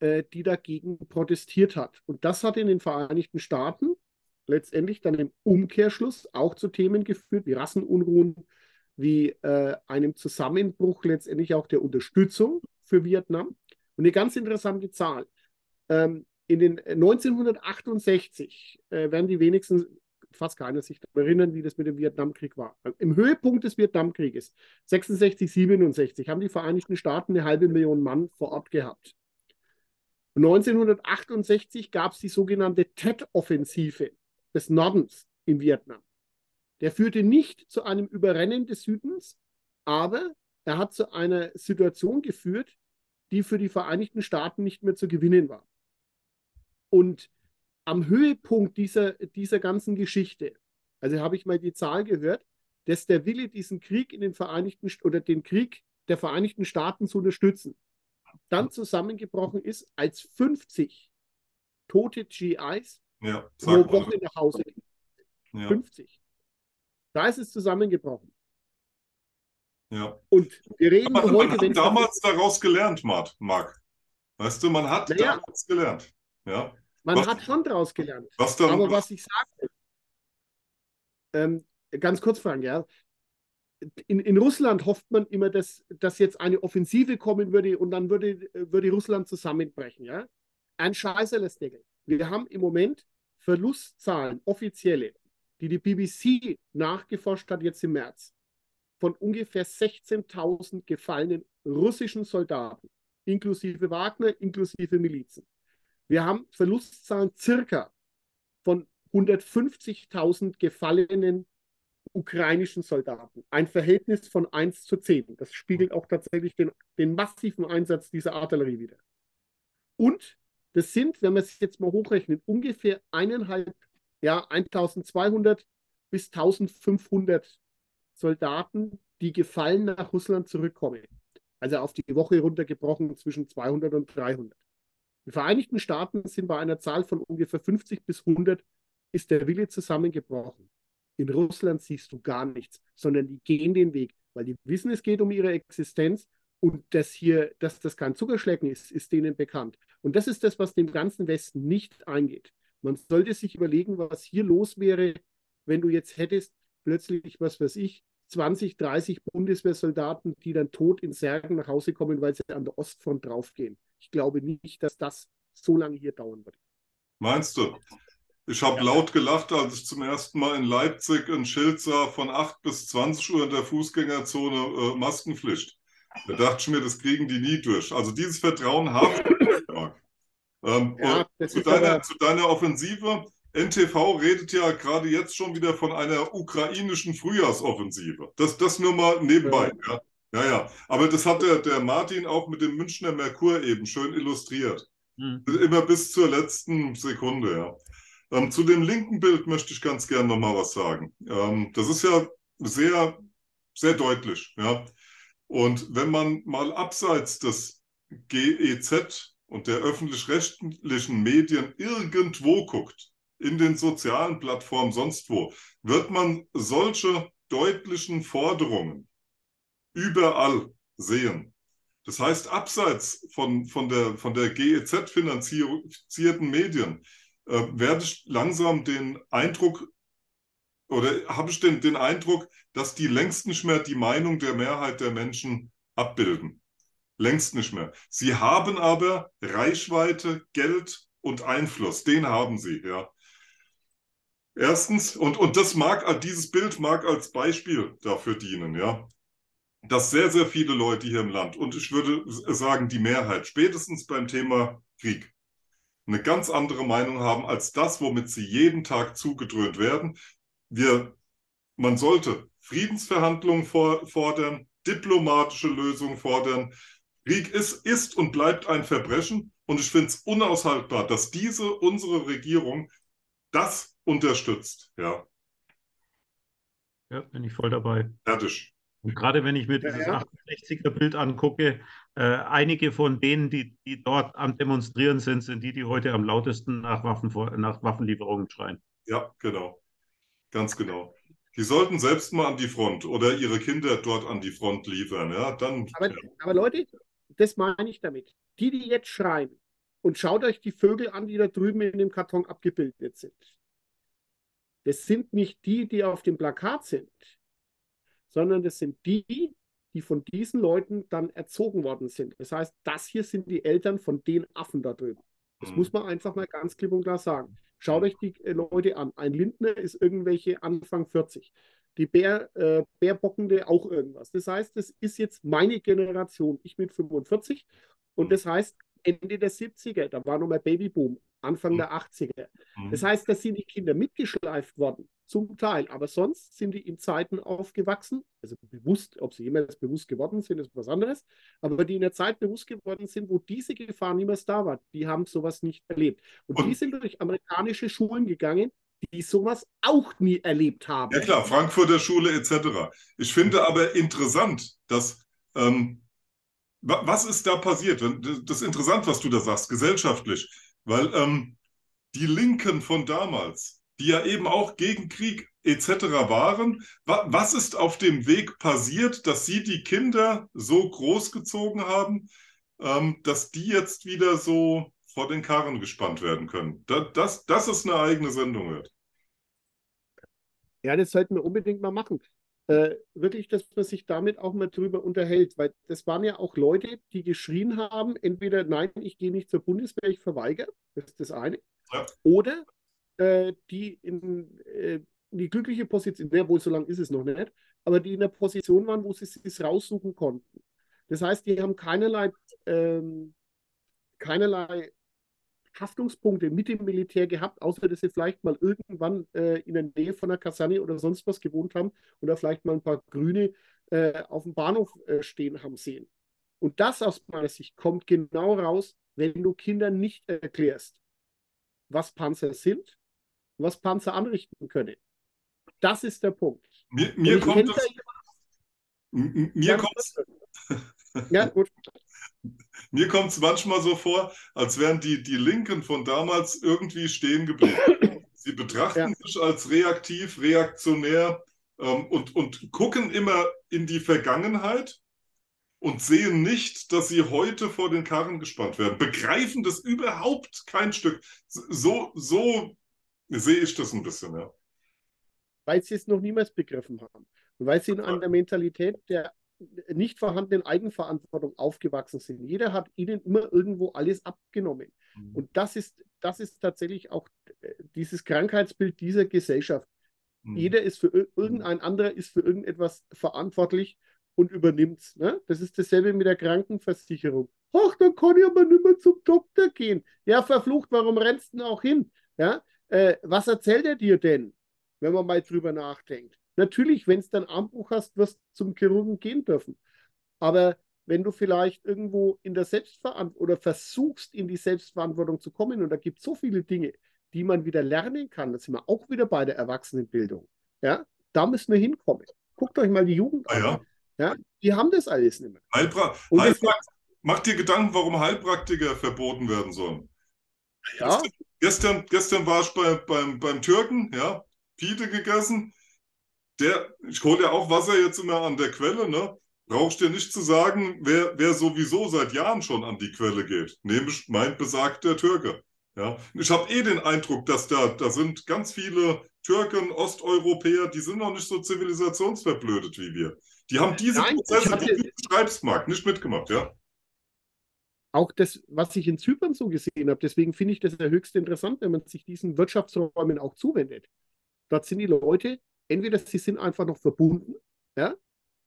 äh, die dagegen protestiert hat. Und das hat in den Vereinigten Staaten letztendlich dann im Umkehrschluss auch zu Themen geführt, wie Rassenunruhen, wie äh, einem Zusammenbruch letztendlich auch der Unterstützung für Vietnam. Und eine ganz interessante Zahl. Ähm, in den 1968 äh, werden die wenigsten, fast keiner sich daran erinnern, wie das mit dem Vietnamkrieg war. Im Höhepunkt des Vietnamkrieges, 66, 67, haben die Vereinigten Staaten eine halbe Million Mann vor Ort gehabt. 1968 gab es die sogenannte Tet-Offensive des Nordens in Vietnam. Der führte nicht zu einem Überrennen des Südens, aber er hat zu einer Situation geführt, die für die Vereinigten Staaten nicht mehr zu gewinnen war. Und am Höhepunkt dieser, dieser ganzen Geschichte, also habe ich mal die Zahl gehört, dass der Wille, diesen Krieg in den Vereinigten oder den Krieg der Vereinigten Staaten zu unterstützen, dann zusammengebrochen ist, als 50 tote GIs Ja, pro Woche mal. nach Hause gingen. Ja, 50. Da ist es zusammengebrochen. ja. Und wir reden Aber man heute, wenn hat damals daraus gelernt, Marc. Weißt du, man hat Naja. damals gelernt. Ja. man was- hat schon daraus gelernt. Was dann, Aber was ich sage, ähm, ganz kurz, Frank, ja. In, in Russland hofft man immer, dass, dass jetzt eine Offensive kommen würde und dann würde, würde Russland zusammenbrechen. Ja? Ein scheißerles Deckel. Wir haben im Moment Verlustzahlen, offizielle, die die BBC nachgeforscht hat jetzt im März, von ungefähr 16.000 gefallenen russischen Soldaten, inklusive Wagner, inklusive Milizen. Wir haben Verlustzahlen circa von 150.000 gefallenen ukrainischen Soldaten. Ein Verhältnis von 1 zu 10. Das spiegelt auch tatsächlich den, den massiven Einsatz dieser Artillerie wider. Und das sind, wenn man es jetzt mal hochrechnet, ungefähr eineinhalb, ja, 1200 bis 1500 Soldaten, die gefallen nach Russland zurückkommen. Also auf die Woche runtergebrochen zwischen 200 und 300. Die Vereinigten Staaten sind bei einer Zahl von ungefähr 50 bis 100, ist der Wille zusammengebrochen. In Russland siehst du gar nichts, sondern die gehen den Weg, weil die wissen, es geht um ihre Existenz und dass hier, dass das kein Zuckerschlecken ist, ist denen bekannt. Und das ist das, was dem ganzen Westen nicht eingeht. Man sollte sich überlegen, was hier los wäre, wenn du jetzt hättest plötzlich, was weiß ich, 20, 30 Bundeswehrsoldaten, die dann tot in Särgen nach Hause kommen, weil sie an der Ostfront draufgehen. Ich glaube nicht, dass das so lange hier dauern wird. Meinst du? Ich habe laut gelacht, als ich zum ersten Mal in Leipzig ein Schild sah von 8 bis 20 Uhr in der Fußgängerzone äh, Maskenpflicht. Da dachte ich mir, das kriegen die nie durch. Also dieses Vertrauen habe ich. Ähm, Ja, zu, deiner, zu deiner Offensive. NTV redet ja gerade jetzt schon wieder von einer ukrainischen Frühjahrsoffensive. Das, das nur mal nebenbei. Ja. Ja, ja. Aber das hat der, der Martin auch mit dem Münchner Merkur eben schön illustriert. Hm. Immer bis zur letzten Sekunde, ja. Ähm, zu dem linken Bild möchte ich ganz gern nochmal was sagen. Ähm, das ist ja sehr, sehr deutlich, ja. Und wenn man mal abseits des GEZ und der öffentlich-rechtlichen Medien irgendwo guckt, in den sozialen Plattformen, sonst wo, wird man solche deutlichen Forderungen überall sehen. Das heißt, abseits von, von der, von der GEZ-finanzierten Medien äh, werde ich langsam den Eindruck oder habe ich den, den Eindruck, dass die längst nicht mehr die Meinung der Mehrheit der Menschen abbilden. Längst nicht mehr. Sie haben aber Reichweite, Geld und Einfluss. Den haben sie, ja. Erstens, und, und das mag, dieses Bild mag als Beispiel dafür dienen, ja dass sehr, sehr viele Leute hier im Land, und ich würde sagen, die Mehrheit, spätestens beim Thema Krieg, eine ganz andere Meinung haben als das, womit sie jeden Tag zugedröhnt werden. Wir, man sollte Friedensverhandlungen for, fordern, diplomatische Lösungen fordern. Krieg ist, ist und bleibt ein Verbrechen. Und ich finde es unaushaltbar, dass diese, unsere Regierung, das unterstützt. Ja, Ja, bin ich voll dabei. fertig. Und gerade wenn ich mir dieses Ja, ja. 68er-Bild angucke, äh, einige von denen, die, die dort am Demonstrieren sind, sind die, die heute am lautesten nach, Waffen, nach Waffenlieferungen schreien. Ja, genau. Ganz genau. Die sollten selbst mal an die Front oder ihre Kinder dort an die Front liefern. Ja, dann. Aber, ja. aber Leute, das meine ich damit. Die, die jetzt schreien, und schaut euch die Vögel an, die da drüben in dem Karton abgebildet sind. Das sind nicht die, die auf dem Plakat sind, sondern das sind die, die von diesen Leuten dann erzogen worden sind. Das heißt, das hier sind die Eltern von den Affen da drüben. Das Mhm. muss man einfach mal ganz klipp und klar sagen. Schaut euch die äh, Leute an. Ein Lindner ist irgendwelche Anfang 40. Die Bär, äh, Bärbockende auch irgendwas. Das heißt, das ist jetzt meine Generation. Ich mit 45. Und Mhm. das heißt, Ende der 70er, da war nochmal Babyboom, Anfang Mhm. der 80er. Mhm. Das heißt, da sind die Kinder mitgeschleift worden, zum Teil. Aber sonst sind die in Zeiten aufgewachsen, also bewusst, ob sie jemals bewusst geworden sind, ist was anderes, aber die in der Zeit bewusst geworden sind, wo diese Gefahr niemals da war, die haben sowas nicht erlebt. Und, die sind durch amerikanische Schulen gegangen, die sowas auch nie erlebt haben. Ja klar, Frankfurter Schule etc. Ich finde aber interessant, dass ähm, wa- was ist da passiert? Das ist interessant, was du da sagst, gesellschaftlich, weil ähm, die Linken von damals, die ja eben auch gegen Krieg etc. waren, wa was ist auf dem Weg passiert, dass sie die Kinder so großgezogen haben, ähm, dass die jetzt wieder so vor den Karren gespannt werden können? Da, das, das ist eine eigene Sendung wert. Ja, das sollten wir unbedingt mal machen. Äh, wirklich, dass man sich damit auch mal drüber unterhält, weil das waren ja auch Leute, die geschrien haben, entweder nein, ich gehe nicht zur Bundeswehr, ich verweigere, das ist das eine, Ja. oder äh, die in äh, die glückliche Position, ja, wohl so lange ist es noch nicht, aber die in der Position waren, wo sie es raussuchen konnten. Das heißt, die haben keinerlei, ähm, keinerlei Haftungspunkte mit dem Militär gehabt, außer dass sie vielleicht mal irgendwann äh, in der Nähe von einer Kaserne oder sonst was gewohnt haben oder vielleicht mal ein paar Grüne äh, auf dem Bahnhof äh, stehen haben sehen. Und das aus meiner Sicht kommt genau raus, wenn du Kindern nicht erklärst, was Panzer sind, was Panzer anrichten können. Das ist der Punkt. Mir, mir kommt das, mir Ja, kommt Ja, gut. Mir kommt es manchmal so vor, als wären die, die Linken von damals irgendwie stehen geblieben. Sie betrachten sich als reaktiv, reaktionär ähm, und, und gucken immer in die Vergangenheit und sehen nicht, dass sie heute vor den Karren gespannt werden. Begreifen das überhaupt kein Stück. So, so sehe ich das ein bisschen, ja. weil sie es noch niemals begriffen haben. Und weil sie in einer Mentalität der nicht vorhandenen Eigenverantwortung aufgewachsen sind. Jeder hat ihnen immer irgendwo alles abgenommen. Und das ist, das ist tatsächlich auch äh, dieses Krankheitsbild dieser Gesellschaft. Mhm. Jeder ist für ir- irgendein anderer ist für irgendetwas verantwortlich und übernimmt es. Ne? Das ist dasselbe mit der Krankenversicherung. Ach, dann kann ich aber nicht mehr zum Doktor gehen. Ja, verflucht, warum rennst du denn auch hin? Ja? Äh, was erzählt er dir denn, wenn man mal drüber nachdenkt? Natürlich, wenn du dann Armbruch hast, wirst du zum Chirurgen gehen dürfen. Aber wenn du vielleicht irgendwo in der Selbstverantwortung oder versuchst, in die Selbstverantwortung zu kommen, und da gibt es so viele Dinge, die man wieder lernen kann, da sind wir auch wieder bei der Erwachsenenbildung. Ja, da müssen wir hinkommen. Guckt euch mal die Jugend Ah, an. ja. Ja, die haben das alles nicht mehr. Heilpra Und das- Heilprakt Mach dir Gedanken, warum Heilpraktiker verboten werden sollen. Ja, Gestern, gestern war ich bei, beim, beim Türken, ja, Pite gegessen. Der, ich hole ja auch Wasser jetzt immer an der Quelle, ne? Brauchst dir nicht zu sagen, wer, wer sowieso seit Jahren schon an die Quelle geht. Nämlich mein besagter Türke. Ja, ich habe eh den Eindruck, dass da, da sind ganz viele Türken, Osteuropäer, die sind noch nicht so zivilisationsverblödet wie wir. Die haben diese Nein, ich Prozesse, die du beschreibst, Marc, nicht mitgemacht, ja? Auch das, was ich in Zypern so gesehen habe, deswegen finde ich das ja höchst interessant, wenn man sich diesen Wirtschaftsräumen auch zuwendet. Dort sind die Leute, entweder sie sind einfach noch verbunden, ja,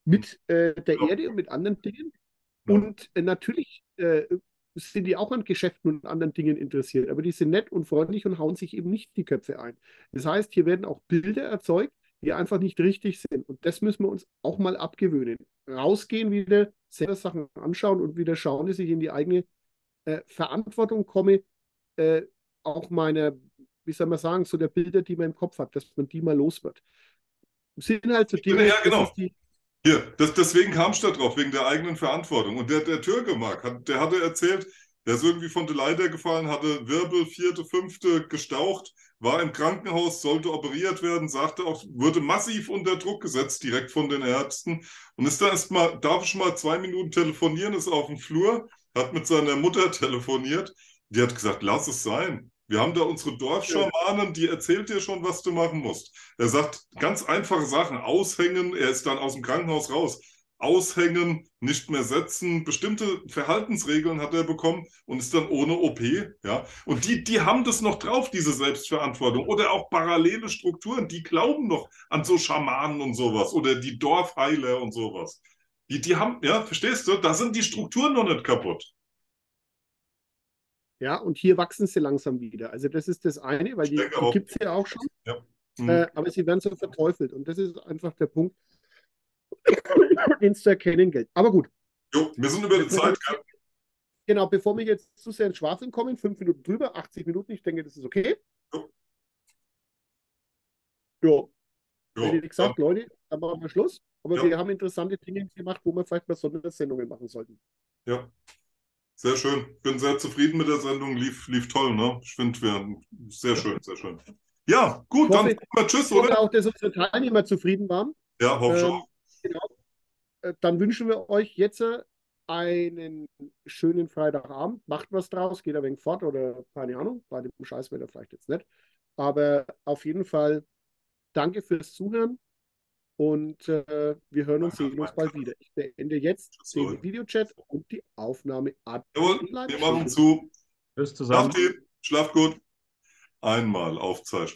mit äh, der Ja. Erde und mit anderen Dingen. Ja. Und äh, natürlich äh, sind die auch an Geschäften und anderen Dingen interessiert, aber die sind nett und freundlich und hauen sich eben nicht die Köpfe ein. Das heißt, hier werden auch Bilder erzeugt, die einfach nicht richtig sind. Und das müssen wir uns auch mal abgewöhnen. Rausgehen, wieder selber Sachen anschauen und wieder schauen, dass ich in die eigene äh, Verantwortung komme, äh, auch meine, wie soll man sagen, so der Bilder, die man im Kopf hat, dass man die mal los wird. Sind halt so Dinge, Ja, genau. die, Hier, das, deswegen kam ich da drauf, wegen der eigenen Verantwortung. Und der, der Türke, Marc, hat, der hatte erzählt, der ist irgendwie von der Leiter gefallen, hatte Wirbel, vierte, fünfte gestaucht, war im Krankenhaus, sollte operiert werden, sagte auch, wurde massiv unter Druck gesetzt, direkt von den Ärzten. Und ist da erst mal, darf ich mal zwei Minuten telefonieren, ist auf dem Flur, hat mit seiner Mutter telefoniert. Die hat gesagt, lass es sein. Wir haben da unsere Dorfschamanen, die erzählt dir schon, was du machen musst. Er sagt ganz einfache Sachen, aushängen, er ist dann aus dem Krankenhaus raus. Aushängen, nicht mehr setzen. Bestimmte Verhaltensregeln hat er bekommen und ist dann ohne OP. Ja? Und die, die haben das noch drauf, diese Selbstverantwortung. Oder auch parallele Strukturen, die glauben noch an so Schamanen und sowas. Oder die Dorfheiler und sowas. Die, die haben, ja, verstehst du, da sind die Strukturen noch nicht kaputt. Ja, und hier wachsen sie langsam wieder. Also das ist das eine, weil die, die gibt es ja auch schon, Ja. Mhm. äh, aber sie werden so verteufelt. Und das ist einfach der Punkt, den zu erkennen gilt. Aber gut, Jo, wir sind über die Zeit. gell? genau, bevor wir jetzt zu sehr ins Schwafeln kommen, fünf Minuten drüber, 80 Minuten, ich denke, das ist okay. Jo. Ja, Jo, wie gesagt, Leute, dann machen wir Schluss. Aber Ja. wir haben interessante Dinge gemacht, wo wir vielleicht mal Sondersendungen machen sollten. Ja, sehr schön. Bin sehr zufrieden mit der Sendung. Lief, lief toll, ne? Ich finde, wir sehr schön, sehr schön. Ja, gut, Ich dann hoffe- sagen wir Tschüss, Ich hoffe oder? auch, dass unsere Teilnehmer zufrieden waren. Ja, hoffe ich Ähm, auch. Genau. Äh, Dann wünschen wir euch jetzt äh, einen schönen Freitagabend. Macht was draus, geht ein wenig fort oder keine Ahnung, bei dem Scheißwetter vielleicht jetzt nicht. Aber auf jeden Fall danke fürs Zuhören und äh, wir hören uns, Danke, sehen uns bald wieder. Ich beende jetzt Tschüss, den. Videochat und die Aufnahme ab. Jawohl, wir machen zu. Tschüss zusammen. Schlaft, gut. Schlaft gut. Einmal aufzeichnen.